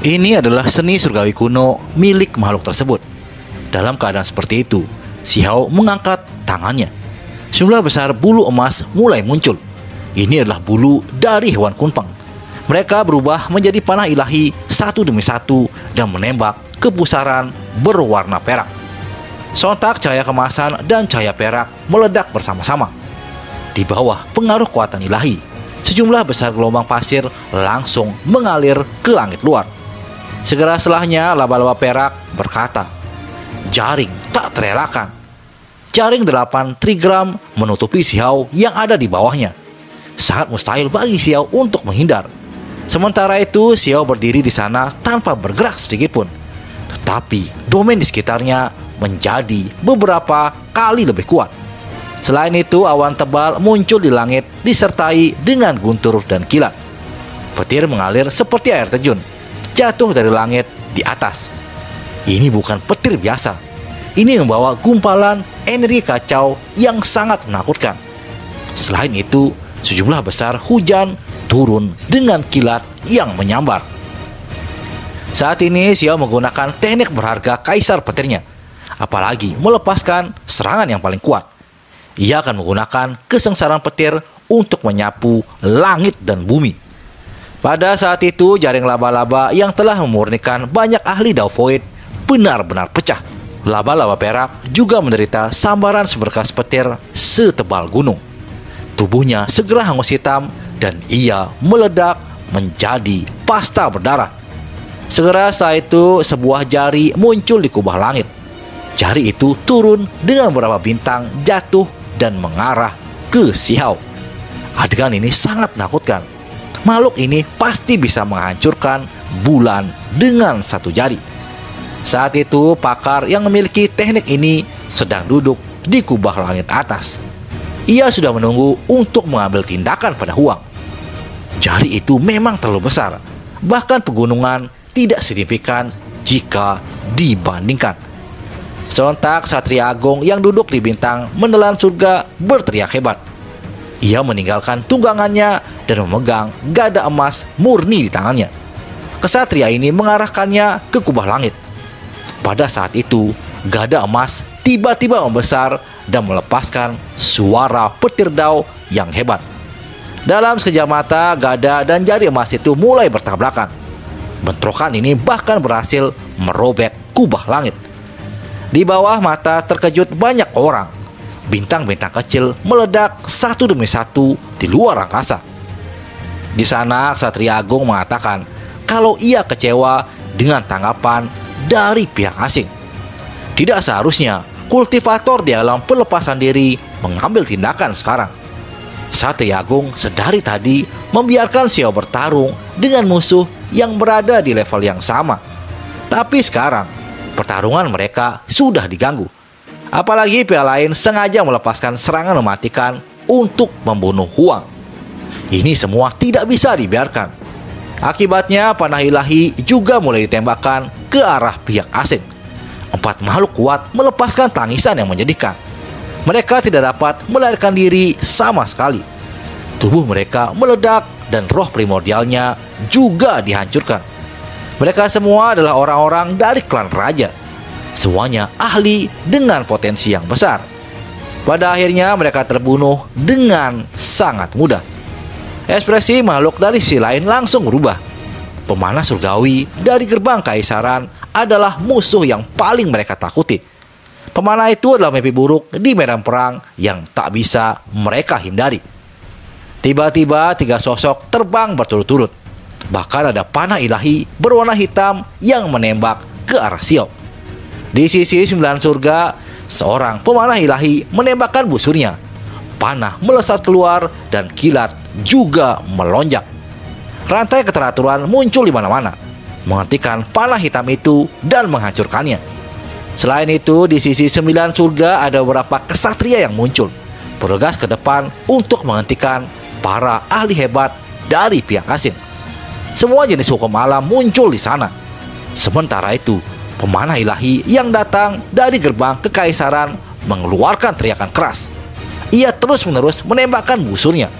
Ini adalah seni surgawi kuno milik makhluk tersebut. Dalam keadaan seperti itu, Xiao mengangkat tangannya. Jumlah besar bulu emas mulai muncul. Ini adalah bulu dari hewan kunpang. Mereka berubah menjadi panah ilahi satu demi satu dan menembak ke pusaran berwarna perak. Sontak cahaya kemasan dan cahaya perak meledak bersama-sama. Di bawah pengaruh kekuatan ilahi, sejumlah besar gelombang pasir langsung mengalir ke langit luar. Segera setelahnya laba-laba perak berkata, Jaring tak terelakkan. Jaring 8 trigram menutupi Xiao yang ada di bawahnya. Sangat mustahil bagi Xiao untuk menghindar. Sementara itu, Xiao berdiri di sana tanpa bergerak sedikit pun. Tetapi domain di sekitarnya menjadi beberapa kali lebih kuat. Selain itu, awan tebal muncul di langit disertai dengan guntur dan kilat. Petir mengalir seperti air terjun, jatuh dari langit di atas. Ini bukan petir biasa. Ini membawa gumpalan energi kacau yang sangat menakutkan. Selain itu, sejumlah besar hujan turun dengan kilat yang menyambar. Saat ini Xiao menggunakan teknik berharga kaisar petirnya, apalagi melepaskan serangan yang paling kuat. Ia akan menggunakan kesengsaraan petir untuk menyapu langit dan bumi. Pada saat itu, jaring laba-laba yang telah memurnikan banyak ahli Daovoid benar-benar pecah. Laba-laba perak juga menderita sambaran seberkas petir setebal gunung. Tubuhnya segera hangus hitam dan ia meledak menjadi pasta berdarah. Segera setelah itu sebuah jari muncul di kubah langit. Jari itu turun dengan beberapa bintang jatuh dan mengarah ke Xiao. Adegan ini sangat menakutkan. Makhluk ini pasti bisa menghancurkan bulan dengan satu jari. Saat itu pakar yang memiliki teknik ini sedang duduk di kubah langit atas. Ia sudah menunggu untuk mengambil tindakan pada Huang. Jari itu memang terlalu besar, bahkan pegunungan tidak signifikan jika dibandingkan. Sontak Satria Agung yang duduk di bintang menelan surga berteriak hebat. Ia meninggalkan tunggangannya dan memegang gada emas murni di tangannya. Kesatria ini mengarahkannya ke kubah langit. Pada saat itu, gada emas tiba-tiba membesar dan melepaskan suara petir dao yang hebat. Dalam sekejap mata, gada dan jari emas itu mulai bertabrakan. Bentrokan ini bahkan berhasil merobek kubah langit. Di bawah mata terkejut banyak orang. Bintang-bintang kecil meledak satu demi satu di luar angkasa. Di sana, Satria Agung mengatakan kalau ia kecewa dengan tanggapan dari pihak asing. Tidak seharusnya kultivator di alam pelepasan diri mengambil tindakan sekarang. Satria Agung sedari tadi membiarkan Xiao bertarung dengan musuh yang berada di level yang sama. Tapi sekarang, pertarungan mereka sudah diganggu. Apalagi pihak lain sengaja melepaskan serangan mematikan untuk membunuh Huang. Ini semua tidak bisa dibiarkan. Akibatnya panah ilahi juga mulai ditembakkan ke arah pihak asing. Empat makhluk kuat melepaskan tangisan yang menyedihkan. Mereka tidak dapat melarikan diri sama sekali. Tubuh mereka meledak dan roh primordialnya juga dihancurkan. Mereka semua adalah orang-orang dari klan raja. Semuanya ahli dengan potensi yang besar. Pada akhirnya mereka terbunuh dengan sangat mudah. Ekspresi makhluk dari si lain langsung berubah. Pemanah surgawi dari gerbang kaisaran adalah musuh yang paling mereka takuti. Pemanah itu adalah mimpi buruk di medan perang yang tak bisa mereka hindari. Tiba-tiba tiga sosok terbang berturut-turut. Bahkan ada panah ilahi berwarna hitam yang menembak ke arah Xiao. Di sisi sembilan surga, seorang pemanah ilahi menembakkan busurnya. Panah melesat keluar dan kilat juga melonjak. Rantai keteraturan muncul di mana-mana, menghentikan panah hitam itu dan menghancurkannya. Selain itu, di sisi sembilan surga ada beberapa kesatria yang muncul, bergegas ke depan untuk menghentikan para ahli hebat dari pihak asing. Semua jenis hukum alam muncul di sana. Sementara itu, pemanah ilahi yang datang dari gerbang kekaisaran mengeluarkan teriakan keras. Ia terus-menerus menembakkan musuhnya.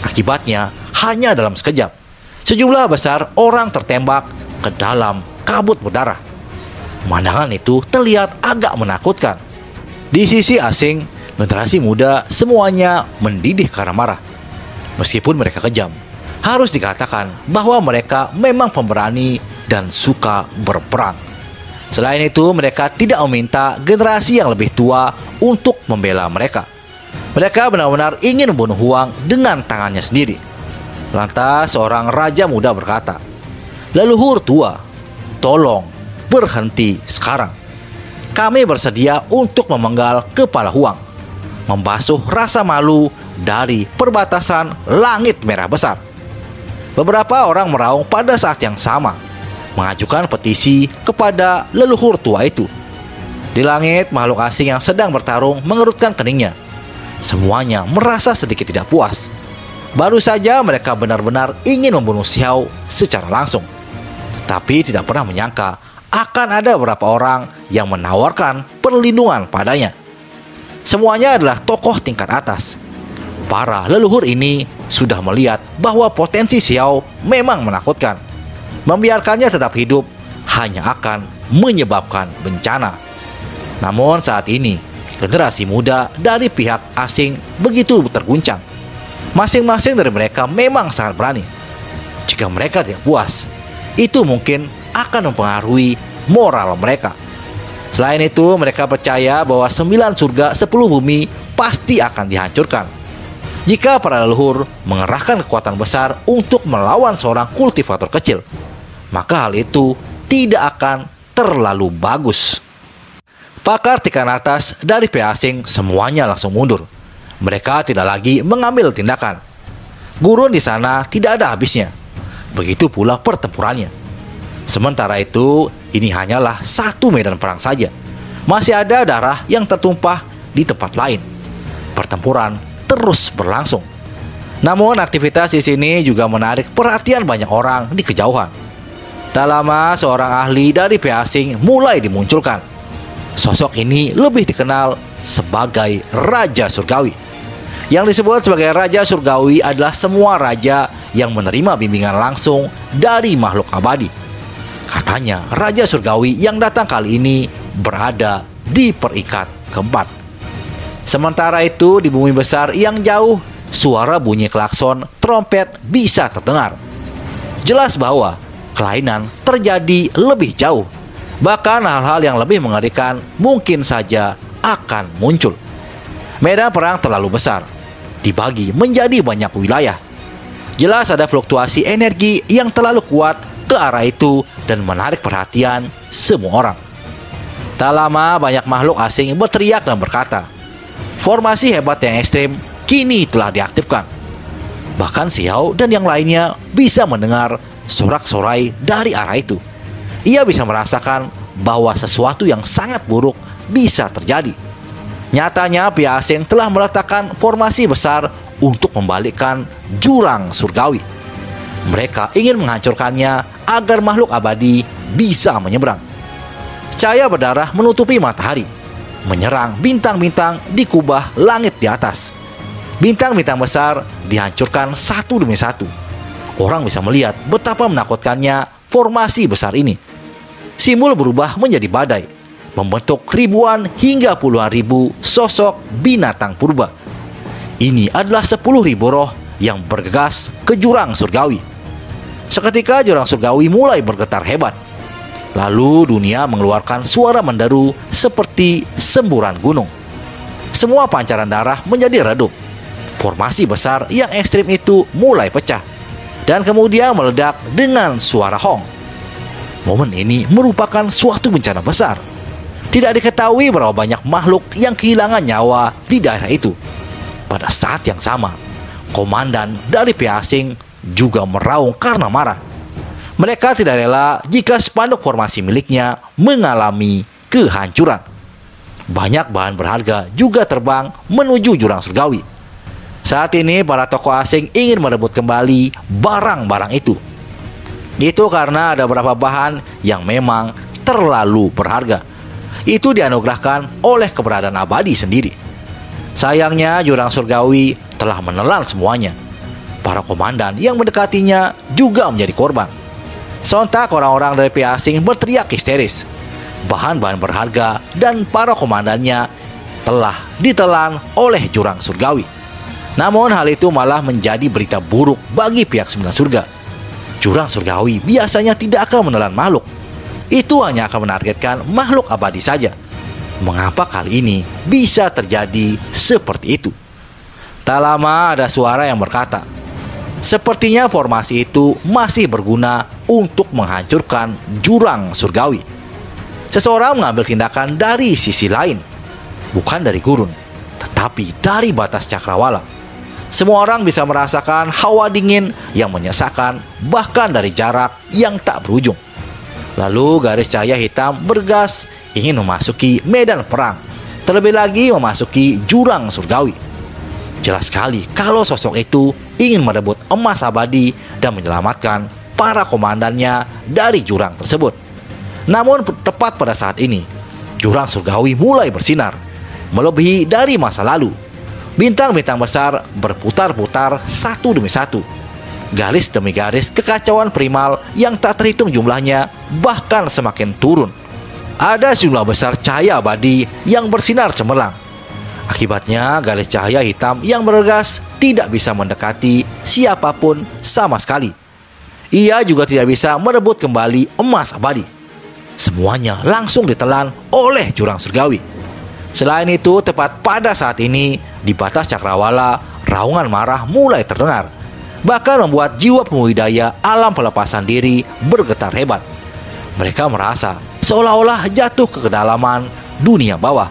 Akibatnya, hanya dalam sekejap, sejumlah besar orang tertembak ke dalam kabut berdarah. Pemandangan itu terlihat agak menakutkan. Di sisi asing, generasi muda semuanya mendidih karena marah. Meskipun mereka kejam, harus dikatakan bahwa mereka memang pemberani dan suka berperang. Selain itu, mereka tidak meminta generasi yang lebih tua untuk membela mereka. Mereka benar-benar ingin membunuh Huang dengan tangannya sendiri. Lantas seorang raja muda berkata, Leluhur tua, tolong berhenti sekarang. Kami bersedia untuk memenggal kepala Huang, membasuh rasa malu dari perbatasan langit merah besar. Beberapa orang meraung pada saat yang sama, mengajukan petisi kepada leluhur tua itu. Di langit, makhluk asing yang sedang bertarung mengerutkan keningnya. Semuanya merasa sedikit tidak puas. Baru saja mereka benar-benar ingin membunuh Xiao secara langsung. Tapi tidak pernah menyangka akan ada beberapa orang yang menawarkan perlindungan padanya. Semuanya adalah tokoh tingkat atas. Para leluhur ini sudah melihat bahwa potensi Xiao memang menakutkan. Membiarkannya tetap hidup hanya akan menyebabkan bencana. Namun saat ini, generasi muda dari pihak asing begitu terguncang. Masing-masing dari mereka memang sangat berani. Jika mereka tidak puas, itu mungkin akan mempengaruhi moral mereka. Selain itu, mereka percaya bahwa sembilan surga sepuluh bumi pasti akan dihancurkan jika para leluhur mengerahkan kekuatan besar untuk melawan seorang kultivator kecil, maka hal itu tidak akan terlalu bagus. Pakar tingkat atas dari pihak asing semuanya langsung mundur. Mereka tidak lagi mengambil tindakan. Gurun di sana tidak ada habisnya. Begitu pula pertempurannya. Sementara itu, ini hanyalah satu medan perang saja. Masih ada darah yang tertumpah di tempat lain. Pertempuran terus berlangsung. Namun aktivitas di sini juga menarik perhatian banyak orang di kejauhan. Tak lama seorang ahli dari pihak asing mulai dimunculkan. Sosok ini lebih dikenal sebagai Raja Surgawi. Yang disebut sebagai Raja Surgawi adalah semua raja yang menerima bimbingan langsung dari makhluk abadi. Katanya Raja Surgawi yang datang kali ini berada di perikat keempat. Sementara itu di bumi besar yang jauh, suara bunyi klakson trompet bisa terdengar. Jelas bahwa kelainan terjadi lebih jauh. Bahkan hal-hal yang lebih mengerikan mungkin saja akan muncul. Medan perang terlalu besar, dibagi menjadi banyak wilayah. Jelas ada fluktuasi energi yang terlalu kuat ke arah itu dan menarik perhatian semua orang. Tak lama banyak makhluk asing berteriak dan berkata, Formasi hebat yang ekstrim kini telah diaktifkan. Bahkan Xiao dan yang lainnya bisa mendengar sorak-sorai dari arah itu. Ia bisa merasakan bahwa sesuatu yang sangat buruk bisa terjadi. Nyatanya pihak asing telah meletakkan formasi besar untuk membalikkan jurang surgawi. Mereka ingin menghancurkannya agar makhluk abadi bisa menyeberang. Cahaya berdarah menutupi matahari menyerang bintang-bintang di kubah langit di atas. Bintang-bintang besar dihancurkan satu demi satu. Orang bisa melihat betapa menakutkannya formasi besar ini. Simbol berubah menjadi badai, membentuk ribuan hingga puluhan ribu sosok binatang purba. Ini adalah sepuluh ribu roh yang bergegas ke jurang surgawi. Seketika jurang surgawi mulai bergetar hebat. Lalu dunia mengeluarkan suara menderu seperti semburan gunung. Semua pancaran darah menjadi redup. Formasi besar yang ekstrim itu mulai pecah dan kemudian meledak dengan suara hong. Momen ini merupakan suatu bencana besar. Tidak diketahui berapa banyak makhluk yang kehilangan nyawa di daerah itu. Pada saat yang sama, komandan dari pihak asing juga meraung karena marah. Mereka tidak rela jika spanduk formasi miliknya mengalami kehancuran. Banyak bahan berharga juga terbang menuju jurang surgawi. Saat ini para tokoh asing ingin merebut kembali barang-barang itu. Itu karena ada beberapa bahan yang memang terlalu berharga. Itu dianugerahkan oleh keberadaan abadi sendiri. Sayangnya jurang surgawi telah menelan semuanya. Para komandan yang mendekatinya juga menjadi korban. Sontak orang-orang dari pihak asing berteriak histeris. Bahan-bahan berharga dan para komandannya telah ditelan oleh jurang surgawi. Namun hal itu malah menjadi berita buruk bagi pihak sembilan surga Jurang surgawi biasanya tidak akan menelan makhluk. Itu hanya akan menargetkan makhluk abadi saja. Mengapa kali ini bisa terjadi seperti itu? Tak lama ada suara yang berkata, Sepertinya formasi itu masih berguna untuk menghancurkan jurang surgawi. Seseorang mengambil tindakan dari sisi lain, bukan dari gurun, tetapi dari batas cakrawala. Semua orang bisa merasakan hawa dingin yang menyesakan bahkan dari jarak yang tak berujung. Lalu garis cahaya hitam bergas ingin memasuki medan perang, terlebih lagi memasuki jurang surgawi. Jelas sekali kalau sosok itu ingin merebut emas abadi dan menyelamatkan para komandannya dari jurang tersebut. Namun tepat pada saat ini, jurang surgawi mulai bersinar, melebihi dari masa lalu Bintang-bintang besar berputar-putar satu demi satu. Garis demi garis kekacauan primal yang tak terhitung jumlahnya bahkan semakin turun. Ada jumlah besar cahaya abadi yang bersinar cemerlang. Akibatnya garis cahaya hitam yang bergas tidak bisa mendekati siapa pun sama sekali. Ia juga tidak bisa merebut kembali emas abadi. Semuanya langsung ditelan oleh jurang surgawi. Selain itu, tepat pada saat ini, di batas cakrawala, raungan marah mulai terdengar. Bahkan membuat jiwa pemudaya alam pelepasan diri bergetar hebat. Mereka merasa seolah-olah jatuh ke kedalaman dunia bawah.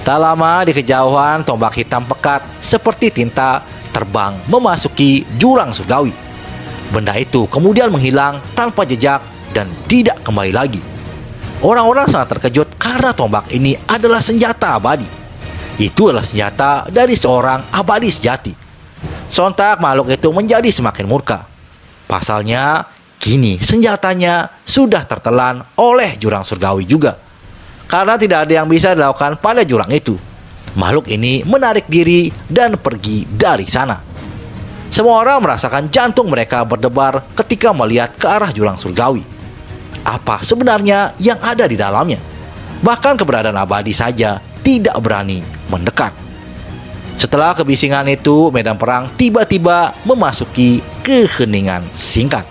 Tak lama di kejauhan tombak hitam pekat seperti tinta terbang memasuki jurang surgawi. Benda itu kemudian menghilang tanpa jejak dan tidak kembali lagi. Orang-orang sangat terkejut karena tombak ini adalah senjata abadi. Itu adalah senjata dari seorang abadi sejati. Sontak makhluk itu menjadi semakin murka. Pasalnya, kini senjatanya sudah tertelan oleh jurang surgawi juga. Karena tidak ada yang bisa dilakukan pada jurang itu. Makhluk ini menarik diri dan pergi dari sana. Semua orang merasakan jantung mereka berdebar ketika melihat ke arah jurang surgawi apa sebenarnya yang ada di dalamnya. Bahkan keberadaan abadi saja tidak berani mendekat. Setelah kebisingan itu, medan perang tiba-tiba memasuki keheningan singkat.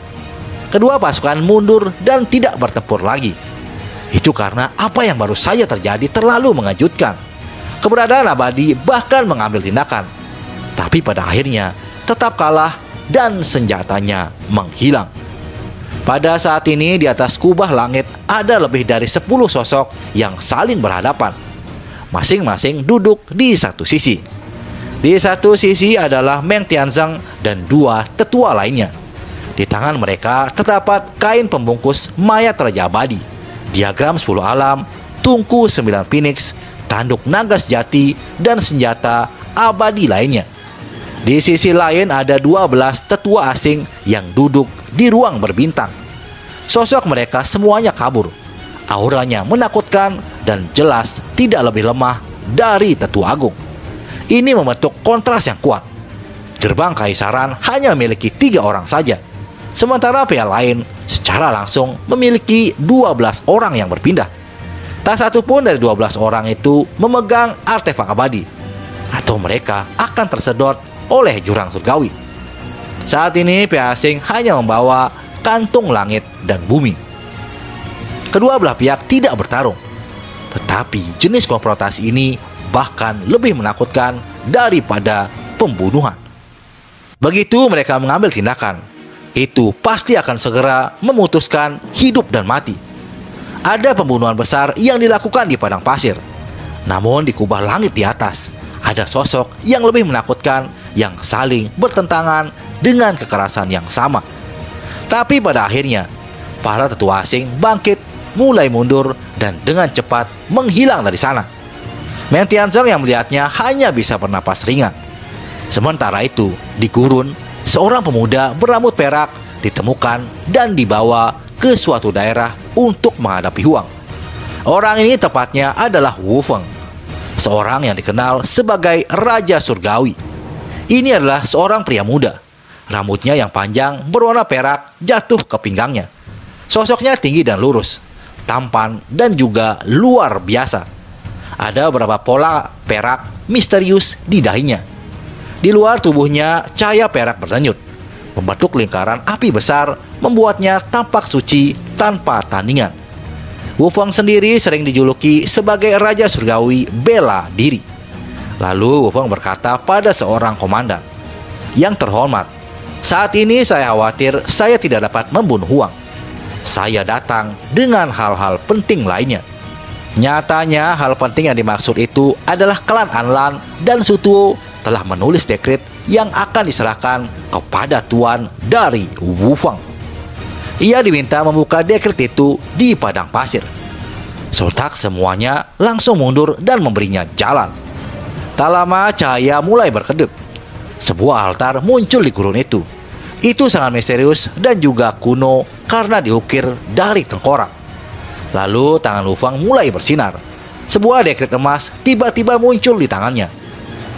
Kedua pasukan mundur dan tidak bertempur lagi. Itu karena apa yang baru saja terjadi terlalu mengejutkan. Keberadaan abadi bahkan mengambil tindakan. Tapi pada akhirnya tetap kalah dan senjatanya menghilang. Pada saat ini di atas kubah langit ada lebih dari 10 sosok yang saling berhadapan. Masing-masing duduk di satu sisi. Di satu sisi adalah Meng Tianzeng dan dua tetua lainnya. Di tangan mereka terdapat kain pembungkus mayat Raja Abadi, diagram 10 alam, tungku 9 phoenix, tanduk naga sejati, dan senjata abadi lainnya. Di sisi lain ada 12 tetua asing yang duduk di ruang berbintang. Sosok mereka semuanya kabur. Auranya menakutkan dan jelas tidak lebih lemah dari tetua agung. Ini membentuk kontras yang kuat. gerbang kaisaran hanya memiliki tiga orang saja. Sementara pihak lain secara langsung memiliki 12 orang yang berpindah. Tak satu pun dari 12 orang itu memegang artefak abadi atau mereka akan tersedot oleh jurang surgawi. Saat ini pihak asing hanya membawa kantung langit dan bumi. Kedua belah pihak tidak bertarung, tetapi jenis konfrontasi ini bahkan lebih menakutkan daripada pembunuhan. Begitu mereka mengambil tindakan, itu pasti akan segera memutuskan hidup dan mati. Ada pembunuhan besar yang dilakukan di padang pasir, namun di kubah langit di atas ada sosok yang lebih menakutkan yang saling bertentangan dengan kekerasan yang sama. Tapi pada akhirnya, para tetua asing bangkit, mulai mundur, dan dengan cepat menghilang dari sana. Men Tianzong yang melihatnya hanya bisa bernapas ringan. Sementara itu, di gurun, seorang pemuda berambut perak ditemukan dan dibawa ke suatu daerah untuk menghadapi Huang. Orang ini tepatnya adalah Wu Feng, seorang yang dikenal sebagai Raja Surgawi. Ini adalah seorang pria muda. Rambutnya yang panjang berwarna perak jatuh ke pinggangnya. Sosoknya tinggi dan lurus, tampan dan juga luar biasa. Ada beberapa pola perak misterius di dahinya. Di luar tubuhnya cahaya perak berdenyut, membentuk lingkaran api besar membuatnya tampak suci tanpa tandingan. Wu Feng sendiri sering dijuluki sebagai Raja Surgawi bela diri. Lalu Wu Feng berkata pada seorang komandan, Yang terhormat, saat ini saya khawatir saya tidak dapat membunuh Huang. Saya datang dengan hal-hal penting lainnya. Nyatanya hal penting yang dimaksud itu adalah klan Anlan dan Sutuo telah menulis dekret yang akan diserahkan kepada tuan dari Wu Feng. Ia diminta membuka dekret itu di padang pasir. Sultak semuanya langsung mundur dan memberinya jalan. Tak lama cahaya mulai berkedip. Sebuah altar muncul di gurun itu. Itu sangat misterius dan juga kuno karena diukir dari tengkorak. Lalu tangan Lufang mulai bersinar. Sebuah dekret emas tiba-tiba muncul di tangannya.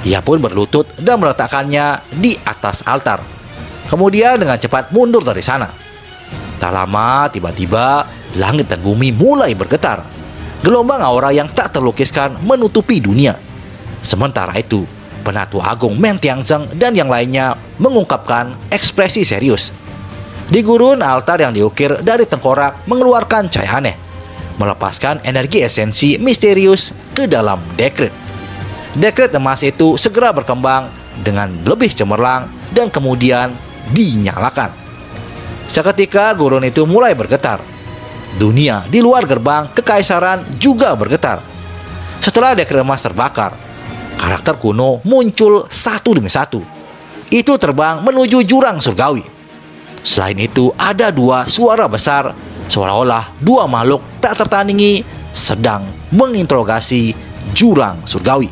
Ia pun berlutut dan meletakkannya di atas altar. Kemudian dengan cepat mundur dari sana. Tak lama, tiba-tiba langit dan bumi mulai bergetar. Gelombang aura yang tak terlukiskan menutupi dunia. Sementara itu, Penatua Agung Men Tiangzeng dan yang lainnya mengungkapkan ekspresi serius. Di gurun, altar yang diukir dari tengkorak mengeluarkan cahaya aneh, melepaskan energi esensi misterius ke dalam dekret. Dekret emas itu segera berkembang dengan lebih cemerlang dan kemudian dinyalakan. Seketika gurun itu mulai bergetar. Dunia di luar gerbang kekaisaran juga bergetar. Setelah dekret emas terbakar, karakter kuno muncul satu demi satu. Itu terbang menuju jurang surgawi. Selain itu, ada dua suara besar seolah-olah dua makhluk tak tertandingi sedang menginterogasi jurang surgawi.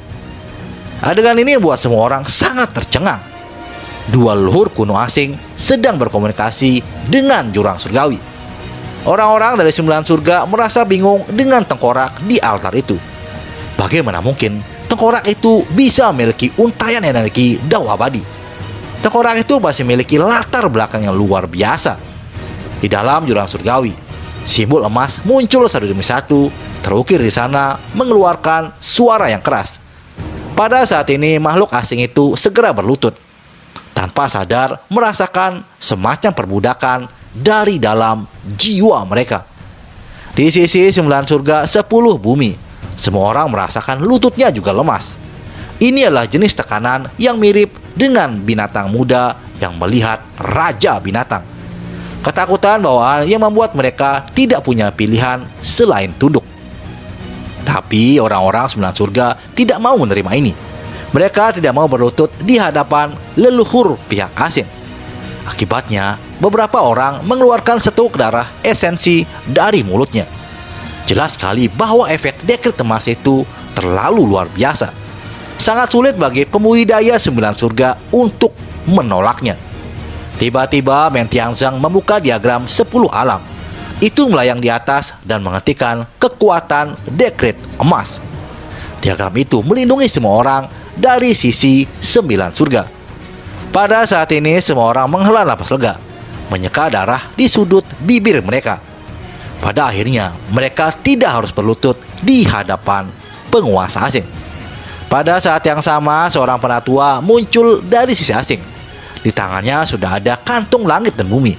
Adegan ini membuat semua orang sangat tercengang dua leluhur kuno asing sedang berkomunikasi dengan jurang surgawi. Orang-orang dari sembilan surga merasa bingung dengan tengkorak di altar itu. Bagaimana mungkin tengkorak itu bisa memiliki untayan energi dao abadi? Tengkorak itu masih memiliki latar belakang yang luar biasa. Di dalam jurang surgawi, simbol emas muncul satu demi satu, terukir di sana mengeluarkan suara yang keras. Pada saat ini makhluk asing itu segera berlutut tanpa sadar merasakan semacam perbudakan dari dalam jiwa mereka. Di sisi sembilan surga sepuluh bumi, semua orang merasakan lututnya juga lemas. Ini adalah jenis tekanan yang mirip dengan binatang muda yang melihat raja binatang. Ketakutan bawaan yang membuat mereka tidak punya pilihan selain tunduk. Tapi orang-orang sembilan surga tidak mau menerima ini mereka tidak mau berlutut di hadapan leluhur pihak asing. Akibatnya, beberapa orang mengeluarkan setuk darah esensi dari mulutnya. Jelas sekali bahwa efek dekret emas itu terlalu luar biasa. Sangat sulit bagi pemudidaya sembilan surga untuk menolaknya. Tiba-tiba Men Tiangzhang membuka diagram 10 alam. Itu melayang di atas dan menghentikan kekuatan dekret emas. Diagram itu melindungi semua orang dari sisi sembilan surga. Pada saat ini semua orang menghela napas lega, menyeka darah di sudut bibir mereka. Pada akhirnya mereka tidak harus berlutut di hadapan penguasa asing. Pada saat yang sama seorang penatua muncul dari sisi asing. Di tangannya sudah ada kantung langit dan bumi.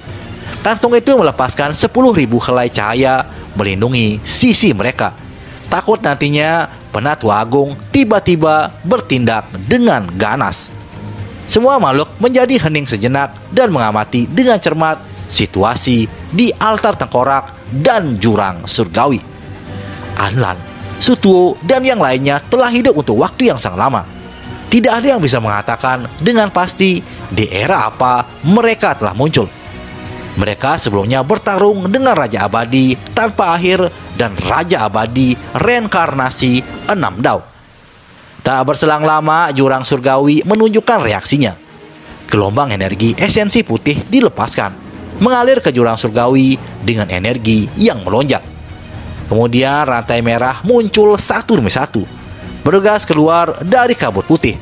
Kantung itu melepaskan 10.000 helai cahaya melindungi sisi mereka. Takut nantinya penatua agung tiba-tiba bertindak dengan ganas. Semua makhluk menjadi hening sejenak dan mengamati dengan cermat situasi di altar tengkorak dan jurang surgawi. Anlan, Sutuo, dan yang lainnya telah hidup untuk waktu yang sangat lama. Tidak ada yang bisa mengatakan dengan pasti di era apa mereka telah muncul. Mereka sebelumnya bertarung dengan Raja Abadi tanpa akhir dan Raja Abadi reinkarnasi enam dao. Tak berselang lama, jurang surgawi menunjukkan reaksinya. Gelombang energi esensi putih dilepaskan, mengalir ke jurang surgawi dengan energi yang melonjak. Kemudian rantai merah muncul satu demi satu, bergas keluar dari kabut putih.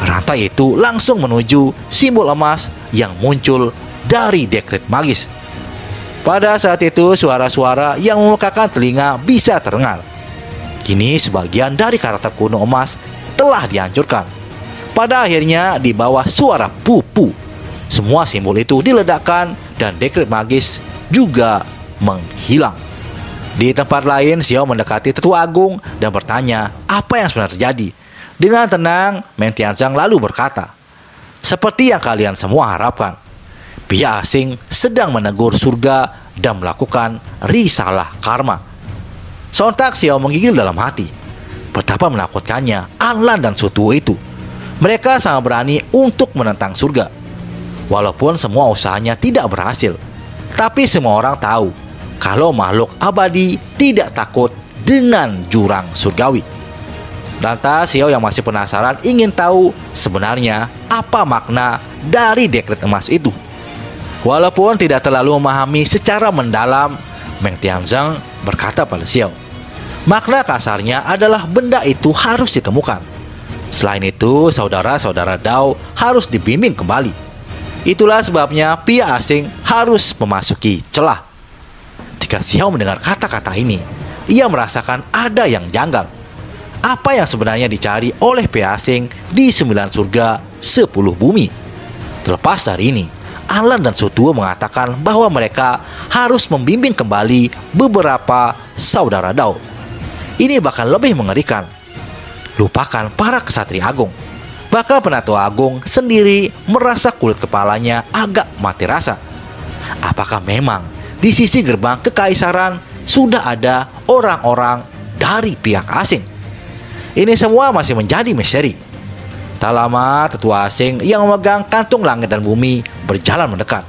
Rantai itu langsung menuju simbol emas yang muncul dari dekret magis. Pada saat itu, suara-suara yang memekakan telinga bisa terdengar. Kini sebagian dari karakter kuno emas telah dihancurkan. Pada akhirnya di bawah suara pupu, semua simbol itu diledakkan dan dekret magis juga menghilang. Di tempat lain, Xiao mendekati tetua agung dan bertanya apa yang sebenarnya terjadi. Dengan tenang, Meng Tianzang lalu berkata, Seperti yang kalian semua harapkan, pihak asing sedang menegur surga dan melakukan risalah karma. Sontak Xiao menggigil dalam hati. Betapa menakutkannya Anlan dan Sutuo itu. Mereka sangat berani untuk menentang surga. Walaupun semua usahanya tidak berhasil. Tapi semua orang tahu kalau makhluk abadi tidak takut dengan jurang surgawi. Lantas Xiao yang masih penasaran ingin tahu sebenarnya apa makna dari dekret emas itu. Walaupun tidak terlalu memahami secara mendalam, Meng Tianzheng berkata pada Xiao, Makna kasarnya adalah benda itu harus ditemukan. Selain itu, saudara-saudara Dao harus dibimbing kembali. Itulah sebabnya pihak asing harus memasuki celah. Jika Xiao mendengar kata-kata ini, ia merasakan ada yang janggal. Apa yang sebenarnya dicari oleh pihak asing di sembilan surga sepuluh bumi? Terlepas dari ini, Alan dan Sutuo mengatakan bahwa mereka harus membimbing kembali beberapa saudara Dao ini bahkan lebih mengerikan. Lupakan para kesatria agung. Bahkan penatua agung sendiri merasa kulit kepalanya agak mati rasa. Apakah memang di sisi gerbang kekaisaran sudah ada orang-orang dari pihak asing? Ini semua masih menjadi misteri. Tak lama, tetua asing yang memegang kantung langit dan bumi berjalan mendekat.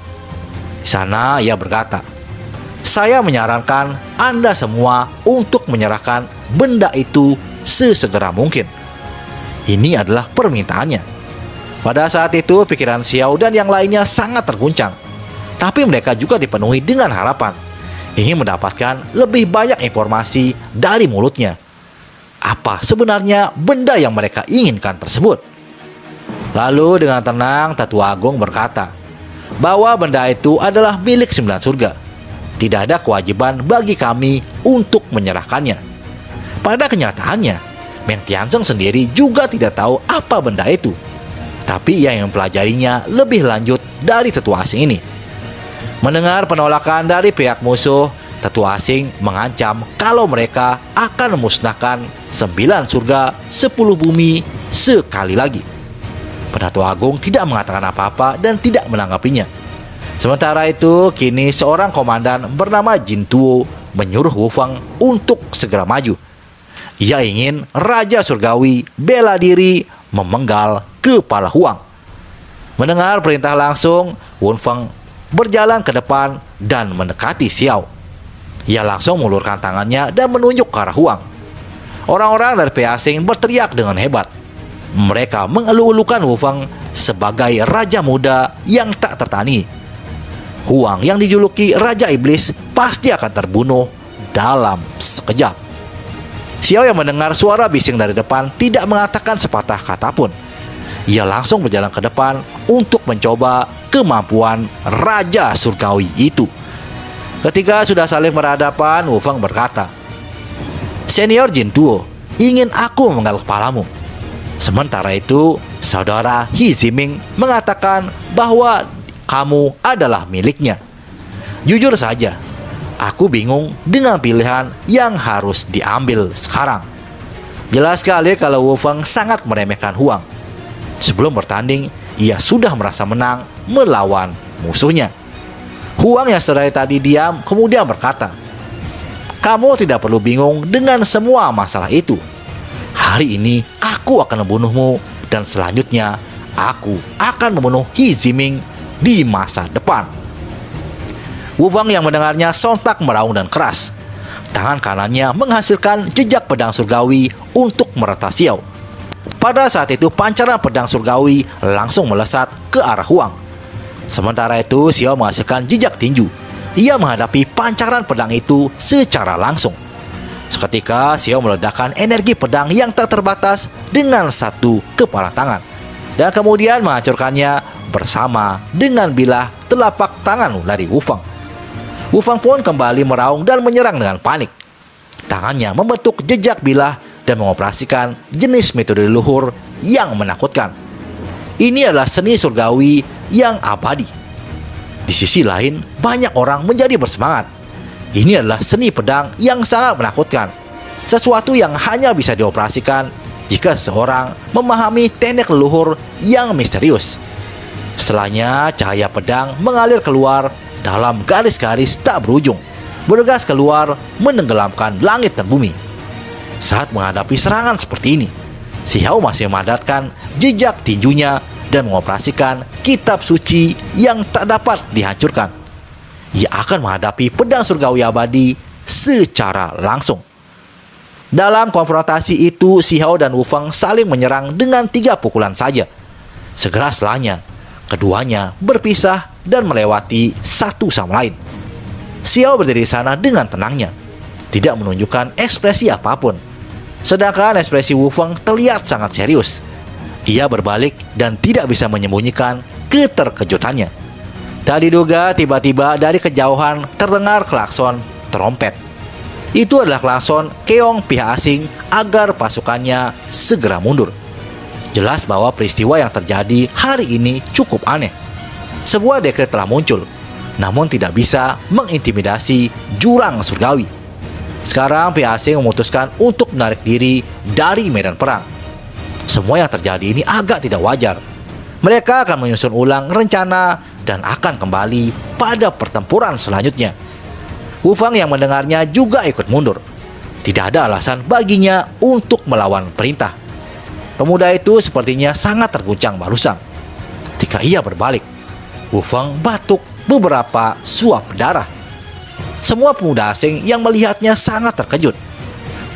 Di sana ia berkata, saya menyarankan Anda semua untuk menyerahkan benda itu sesegera mungkin. Ini adalah permintaannya. Pada saat itu pikiran Xiao dan yang lainnya sangat terguncang. Tapi mereka juga dipenuhi dengan harapan. Ingin mendapatkan lebih banyak informasi dari mulutnya. Apa sebenarnya benda yang mereka inginkan tersebut? Lalu dengan tenang Tetua Agung berkata bahwa benda itu adalah milik sembilan surga tidak ada kewajiban bagi kami untuk menyerahkannya. Pada kenyataannya, Meng Tianzeng sendiri juga tidak tahu apa benda itu. Tapi ia yang mempelajarinya lebih lanjut dari tetua asing ini. Mendengar penolakan dari pihak musuh, tetua asing mengancam kalau mereka akan memusnahkan sembilan surga, sepuluh bumi sekali lagi. Penatua Agung tidak mengatakan apa-apa dan tidak menanggapinya. Sementara itu, kini seorang komandan bernama Jin Tuo menyuruh Wu Feng untuk segera maju. Ia ingin Raja Surgawi bela diri memenggal kepala Huang. Mendengar perintah langsung, Wu Feng berjalan ke depan dan mendekati Xiao. Ia langsung mengulurkan tangannya dan menunjuk ke arah Huang. Orang-orang dari pihak asing berteriak dengan hebat. Mereka mengeluh-elukan Wu Feng sebagai raja muda yang tak tertani Huang yang dijuluki Raja Iblis pasti akan terbunuh dalam sekejap. Xiao yang mendengar suara bising dari depan tidak mengatakan sepatah kata pun. Ia langsung berjalan ke depan untuk mencoba kemampuan Raja Surgawi itu. Ketika sudah saling berhadapan, Wu Feng berkata, Senior Jin Tuo ingin aku menggal kepalamu. Sementara itu, saudara Hi Ziming mengatakan bahwa kamu adalah miliknya. Jujur saja, aku bingung dengan pilihan yang harus diambil sekarang. Jelas sekali kalau Wu Feng sangat meremehkan Huang. Sebelum bertanding, ia sudah merasa menang melawan musuhnya. Huang yang sedari tadi diam kemudian berkata, Kamu tidak perlu bingung dengan semua masalah itu. Hari ini aku akan membunuhmu dan selanjutnya aku akan membunuh Hi Ziming di masa depan. Wu Fang yang mendengarnya sontak meraung dan keras. Tangan kanannya menghasilkan jejak pedang surgawi untuk meretas Xiao. Pada saat itu pancaran pedang surgawi langsung melesat ke arah Huang. Sementara itu Xiao menghasilkan jejak tinju. Ia menghadapi pancaran pedang itu secara langsung. Seketika Xiao meledakkan energi pedang yang tak terbatas dengan satu kepala tangan. Dan kemudian menghancurkannya bersama dengan bilah telapak tangan dari Wufang. Wufang pun kembali meraung dan menyerang dengan panik. Tangannya membentuk jejak bilah dan mengoperasikan jenis metode leluhur yang menakutkan. Ini adalah seni surgawi yang abadi. Di sisi lain, banyak orang menjadi bersemangat. Ini adalah seni pedang yang sangat menakutkan. Sesuatu yang hanya bisa dioperasikan jika seseorang memahami teknik leluhur yang misterius. Setelahnya, cahaya pedang mengalir keluar dalam garis-garis tak berujung, bergas keluar menenggelamkan langit dan bumi. Saat menghadapi serangan seperti ini, si Hao masih memadatkan jejak tinjunya dan mengoperasikan kitab suci yang tak dapat dihancurkan. Ia akan menghadapi pedang surgawi abadi secara langsung. Dalam konfrontasi itu, Si Hao dan Wu Feng saling menyerang dengan tiga pukulan saja. Segera setelahnya, keduanya berpisah dan melewati satu sama lain. Si Hao berdiri di sana dengan tenangnya, tidak menunjukkan ekspresi apa pun. Sedangkan ekspresi Wu Feng terlihat sangat serius. Ia berbalik dan tidak bisa menyembunyikan keterkejutannya. Tak diduga tiba-tiba dari kejauhan terdengar klakson trompet. Itu adalah klakson keong pihak asing agar pasukannya segera mundur. Jelas bahwa peristiwa yang terjadi hari ini cukup aneh. Sebuah dekret telah muncul, namun tidak bisa mengintimidasi jurang surgawi. Sekarang asing memutuskan untuk menarik diri dari medan perang. Semua yang terjadi ini agak tidak wajar. Mereka akan menyusun ulang rencana dan akan kembali pada pertempuran selanjutnya. Wu Fang yang mendengarnya juga ikut mundur. Tidak ada alasan baginya untuk melawan perintah. Pemuda itu sepertinya sangat terguncang barusan. Ketika ia berbalik, Wu Fang batuk beberapa suap darah. Semua pemuda asing yang melihatnya sangat terkejut.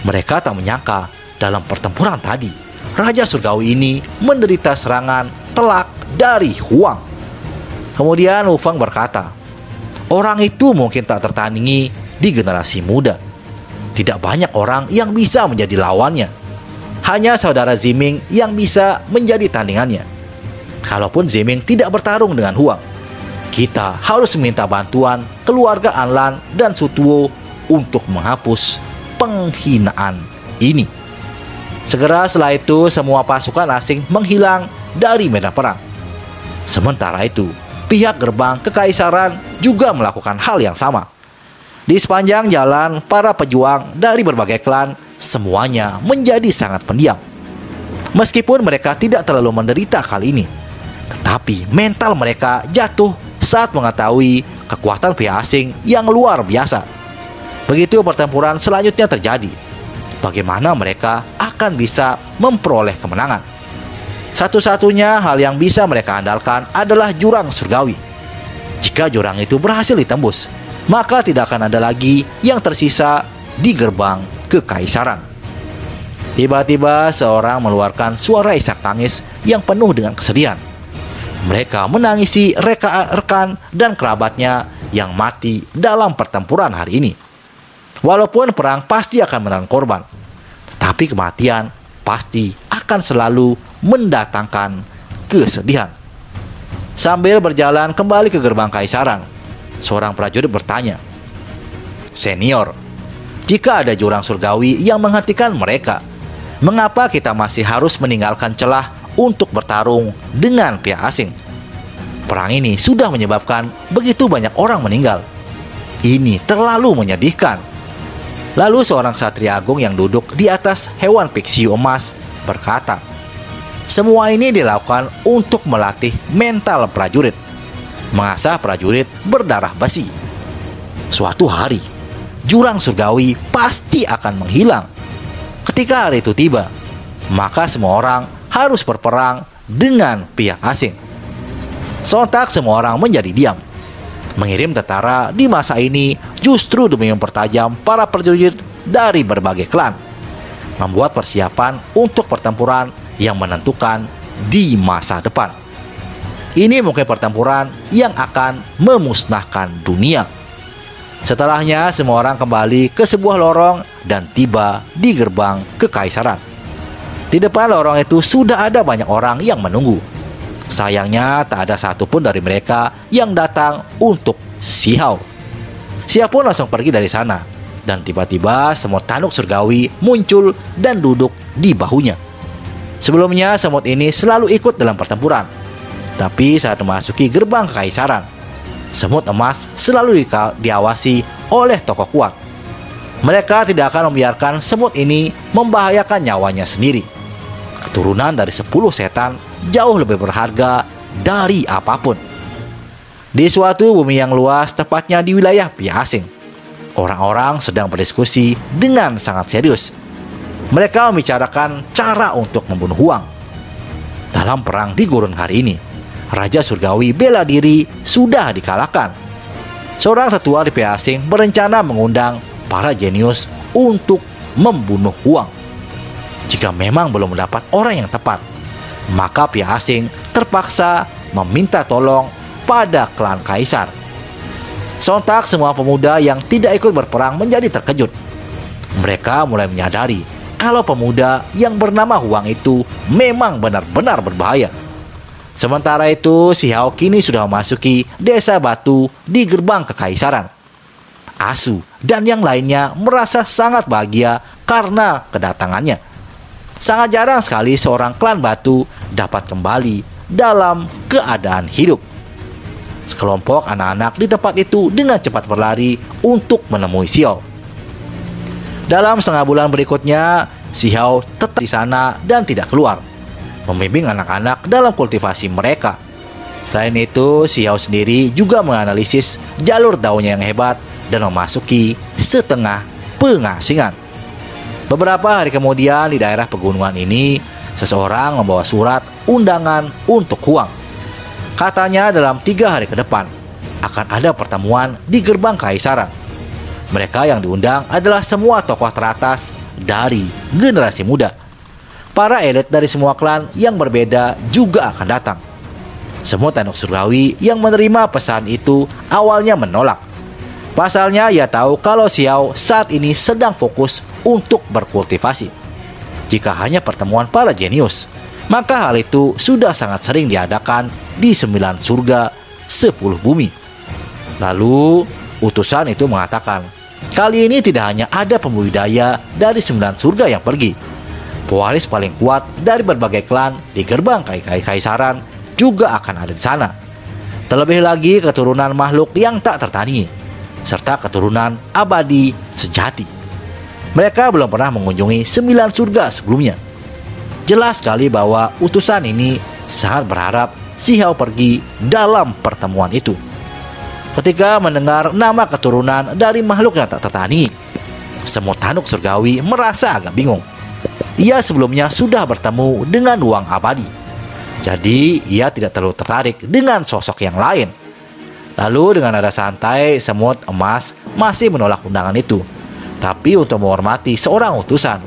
Mereka tak menyangka dalam pertempuran tadi, Raja Surgawi ini menderita serangan telak dari Huang. Kemudian Wu Feng berkata, orang itu mungkin tak tertandingi di generasi muda. Tidak banyak orang yang bisa menjadi lawannya. Hanya saudara Ziming yang bisa menjadi tandingannya. Kalaupun Ziming tidak bertarung dengan Huang, kita harus meminta bantuan keluarga Anlan dan Sutuo untuk menghapus penghinaan ini. Segera setelah itu semua pasukan asing menghilang dari medan perang. Sementara itu, pihak gerbang kekaisaran juga melakukan hal yang sama. Di sepanjang jalan, para pejuang dari berbagai klan semuanya menjadi sangat pendiam. Meskipun mereka tidak terlalu menderita kali ini, tetapi mental mereka jatuh saat mengetahui kekuatan pihak asing yang luar biasa. Begitu pertempuran selanjutnya terjadi, bagaimana mereka akan bisa memperoleh kemenangan. Satu-satunya hal yang bisa mereka andalkan adalah jurang surgawi. Jika jurang itu berhasil ditembus, maka tidak akan ada lagi yang tersisa di gerbang kekaisaran. Tiba-tiba seorang mengeluarkan suara isak tangis yang penuh dengan kesedihan. Mereka menangisi reka rekan dan kerabatnya yang mati dalam pertempuran hari ini. Walaupun perang pasti akan menelan korban, tapi kematian pasti akan selalu mendatangkan kesedihan. Sambil berjalan kembali ke gerbang kaisaran, seorang prajurit bertanya, "Senior, jika ada jurang surgawi yang menghentikan mereka, mengapa kita masih harus meninggalkan celah untuk bertarung dengan pihak asing?" Perang ini sudah menyebabkan begitu banyak orang meninggal. Ini terlalu menyedihkan. Lalu seorang satria agung yang duduk di atas hewan piksiu emas berkata, semua ini dilakukan untuk melatih mental prajurit, mengasah prajurit berdarah besi. Suatu hari, jurang surgawi pasti akan menghilang. Ketika hari itu tiba, maka semua orang harus berperang dengan pihak asing. Sontak semua orang menjadi diam. Mengirim tentara di masa ini justru demi mempertajam para prajurit dari berbagai klan. Membuat persiapan untuk pertempuran yang menentukan di masa depan. Ini mungkin pertempuran yang akan memusnahkan dunia. Setelahnya semua orang kembali ke sebuah lorong dan tiba di gerbang kekaisaran. Di depan lorong itu sudah ada banyak orang yang menunggu. Sayangnya tak ada satupun dari mereka yang datang untuk Sihau. Xiao pun langsung pergi dari sana dan tiba-tiba semut tanuk surgawi muncul dan duduk di bahunya. Sebelumnya semut ini selalu ikut dalam pertempuran. Tapi saat memasuki gerbang kekaisaran, semut emas selalu di diawasi oleh tokoh kuat. Mereka tidak akan membiarkan semut ini membahayakan nyawanya sendiri. Keturunan dari 10 setan jauh lebih berharga dari apa pun. Di suatu bumi yang luas, tepatnya di wilayah pihak asing, orang-orang sedang berdiskusi dengan sangat serius. Mereka membicarakan cara untuk membunuh Huang. Dalam perang di gurun hari ini, Raja Surgawi bela diri sudah dikalahkan. Seorang tetua di pihak asing berencana mengundang para jenius untuk membunuh Huang. Jika memang belum mendapat orang yang tepat, maka pihak asing terpaksa meminta tolong pada klan kaisar. Sontak semua pemuda yang tidak ikut berperang menjadi terkejut. Mereka mulai menyadari kalau pemuda yang bernama Huang itu memang benar-benar berbahaya. Sementara itu, si Hao kini sudah memasuki desa batu di gerbang kekaisaran. Asu dan yang lainnya merasa sangat bahagia karena kedatangannya. Sangat jarang sekali seorang klan batu dapat kembali dalam keadaan hidup. Sekelompok anak-anak di tempat itu dengan cepat berlari untuk menemui Xiao. Dalam setengah bulan berikutnya, Xiao tetap di sana dan tidak keluar, membimbing anak-anak dalam kultivasi mereka. Selain itu, Xiao sendiri juga menganalisis jalur daunnya yang hebat dan memasuki setengah pengasingan. Beberapa hari kemudian di daerah pegunungan ini, seseorang membawa surat undangan untuk Huang. Katanya dalam tiga hari ke depan akan ada pertemuan di gerbang kaisaran. Mereka yang diundang adalah semua tokoh teratas dari generasi muda. Para elit dari semua klan yang berbeda juga akan datang. Semua Tanuk Surgawi yang menerima pesan itu awalnya menolak. Pasalnya ia tahu kalau Xiao saat ini sedang fokus untuk berkultivasi. Jika hanya pertemuan para jenius, maka hal itu sudah sangat sering diadakan di sembilan surga sepuluh bumi. Lalu utusan itu mengatakan, kali ini tidak hanya ada pembudidaya dari sembilan surga yang pergi. Pewaris paling kuat dari berbagai klan di gerbang kai-kai kaisaran juga akan ada di sana. Terlebih lagi keturunan makhluk yang tak tertandingi, serta keturunan abadi sejati. Mereka belum pernah mengunjungi sembilan surga sebelumnya. Jelas sekali bahwa utusan ini sangat berharap si Hao pergi dalam pertemuan itu. Ketika mendengar nama keturunan dari makhluk yang tak tertani, semut tanuk surgawi merasa agak bingung. Ia sebelumnya sudah bertemu dengan uang abadi. Jadi ia tidak terlalu tertarik dengan sosok yang lain. Lalu dengan nada santai, semut emas masih menolak undangan itu tapi untuk menghormati seorang utusan.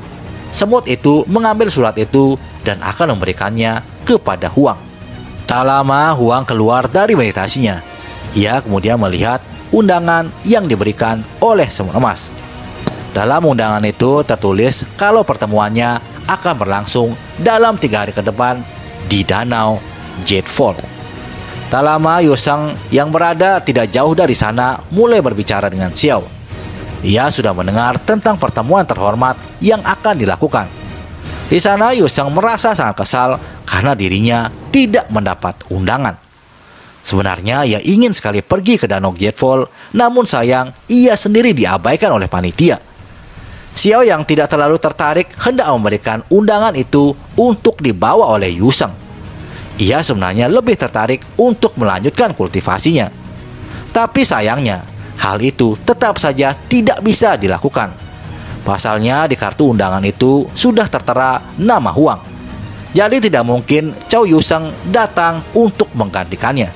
Semut itu mengambil surat itu dan akan memberikannya kepada Huang. Tak lama Huang keluar dari meditasinya. Ia kemudian melihat undangan yang diberikan oleh semut emas. Dalam undangan itu tertulis kalau pertemuannya akan berlangsung dalam tiga hari ke depan di Danau Jade Fall. Tak lama Yosang yang berada tidak jauh dari sana mulai berbicara dengan Xiao. Ia sudah mendengar tentang pertemuan terhormat yang akan dilakukan. Di sana Yosang merasa sangat kesal karena dirinya tidak mendapat undangan. Sebenarnya ia ingin sekali pergi ke Danau Jetfall, namun sayang ia sendiri diabaikan oleh panitia. Xiao yang tidak terlalu tertarik hendak memberikan undangan itu untuk dibawa oleh Yuseng. Ia sebenarnya lebih tertarik untuk melanjutkan kultivasinya. Tapi sayangnya, hal itu tetap saja tidak bisa dilakukan. Pasalnya di kartu undangan itu sudah tertera nama Huang. Jadi tidak mungkin Chow Yuseng datang untuk menggantikannya.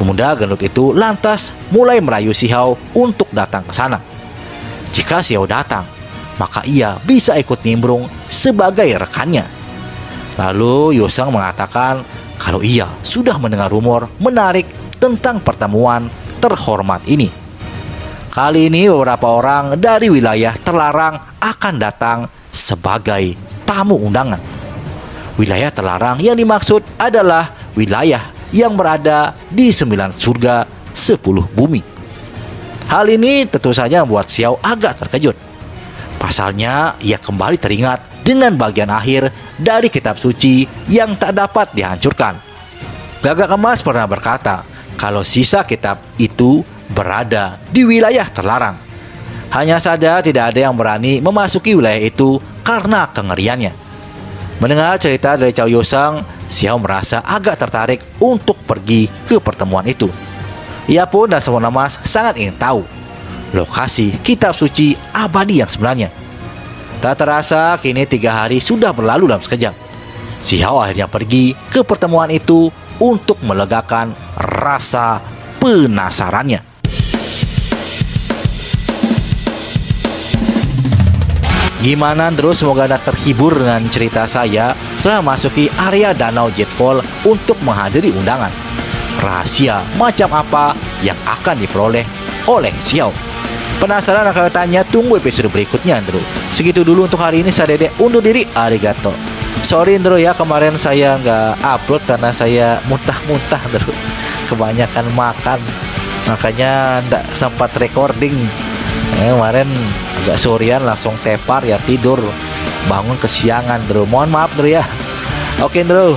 Pemuda gendut itu lantas mulai merayu Xiao untuk datang ke sana. Jika Xiao datang, maka ia bisa ikut nimbrung sebagai rekannya. Lalu Yosang mengatakan kalau ia sudah mendengar rumor menarik tentang pertemuan terhormat ini. Kali ini beberapa orang dari wilayah terlarang akan datang sebagai tamu undangan. Wilayah terlarang yang dimaksud adalah wilayah yang berada di sembilan surga sepuluh bumi. Hal ini tentu saja membuat Xiao agak terkejut. Pasalnya, ia kembali teringat dengan bagian akhir dari kitab suci yang tak dapat dihancurkan. Gagak emas pernah berkata kalau sisa kitab itu berada di wilayah terlarang. Hanya saja tidak ada yang berani memasuki wilayah itu karena kengeriannya. Mendengar cerita dari Chow Yosang, Xiao merasa agak tertarik untuk pergi ke pertemuan itu. Ia pun dan semua Mas sangat ingin tahu lokasi kitab suci abadi yang sebenarnya. Tak terasa kini tiga hari sudah berlalu dalam sekejap. Si Hao akhirnya pergi ke pertemuan itu untuk melegakan rasa penasarannya. Gimana terus semoga Anda terhibur dengan cerita saya setelah masuki area Danau Jetfall untuk menghadiri undangan. Rahasia macam apa yang akan diperoleh oleh Xiao? Penasaran akan tanya? Tunggu episode berikutnya, Andrew. Segitu dulu untuk hari ini. Saya Dede undur diri. Arigato. Sorry, Andrew ya. Kemarin saya nggak upload karena saya muntah-muntah, Andrew. Kebanyakan makan. Makanya nggak sempat recording. Eh, kemarin agak sorian langsung tepar ya tidur. Bangun kesiangan, Andrew. Mohon maaf, Andrew ya. Oke, Andrew.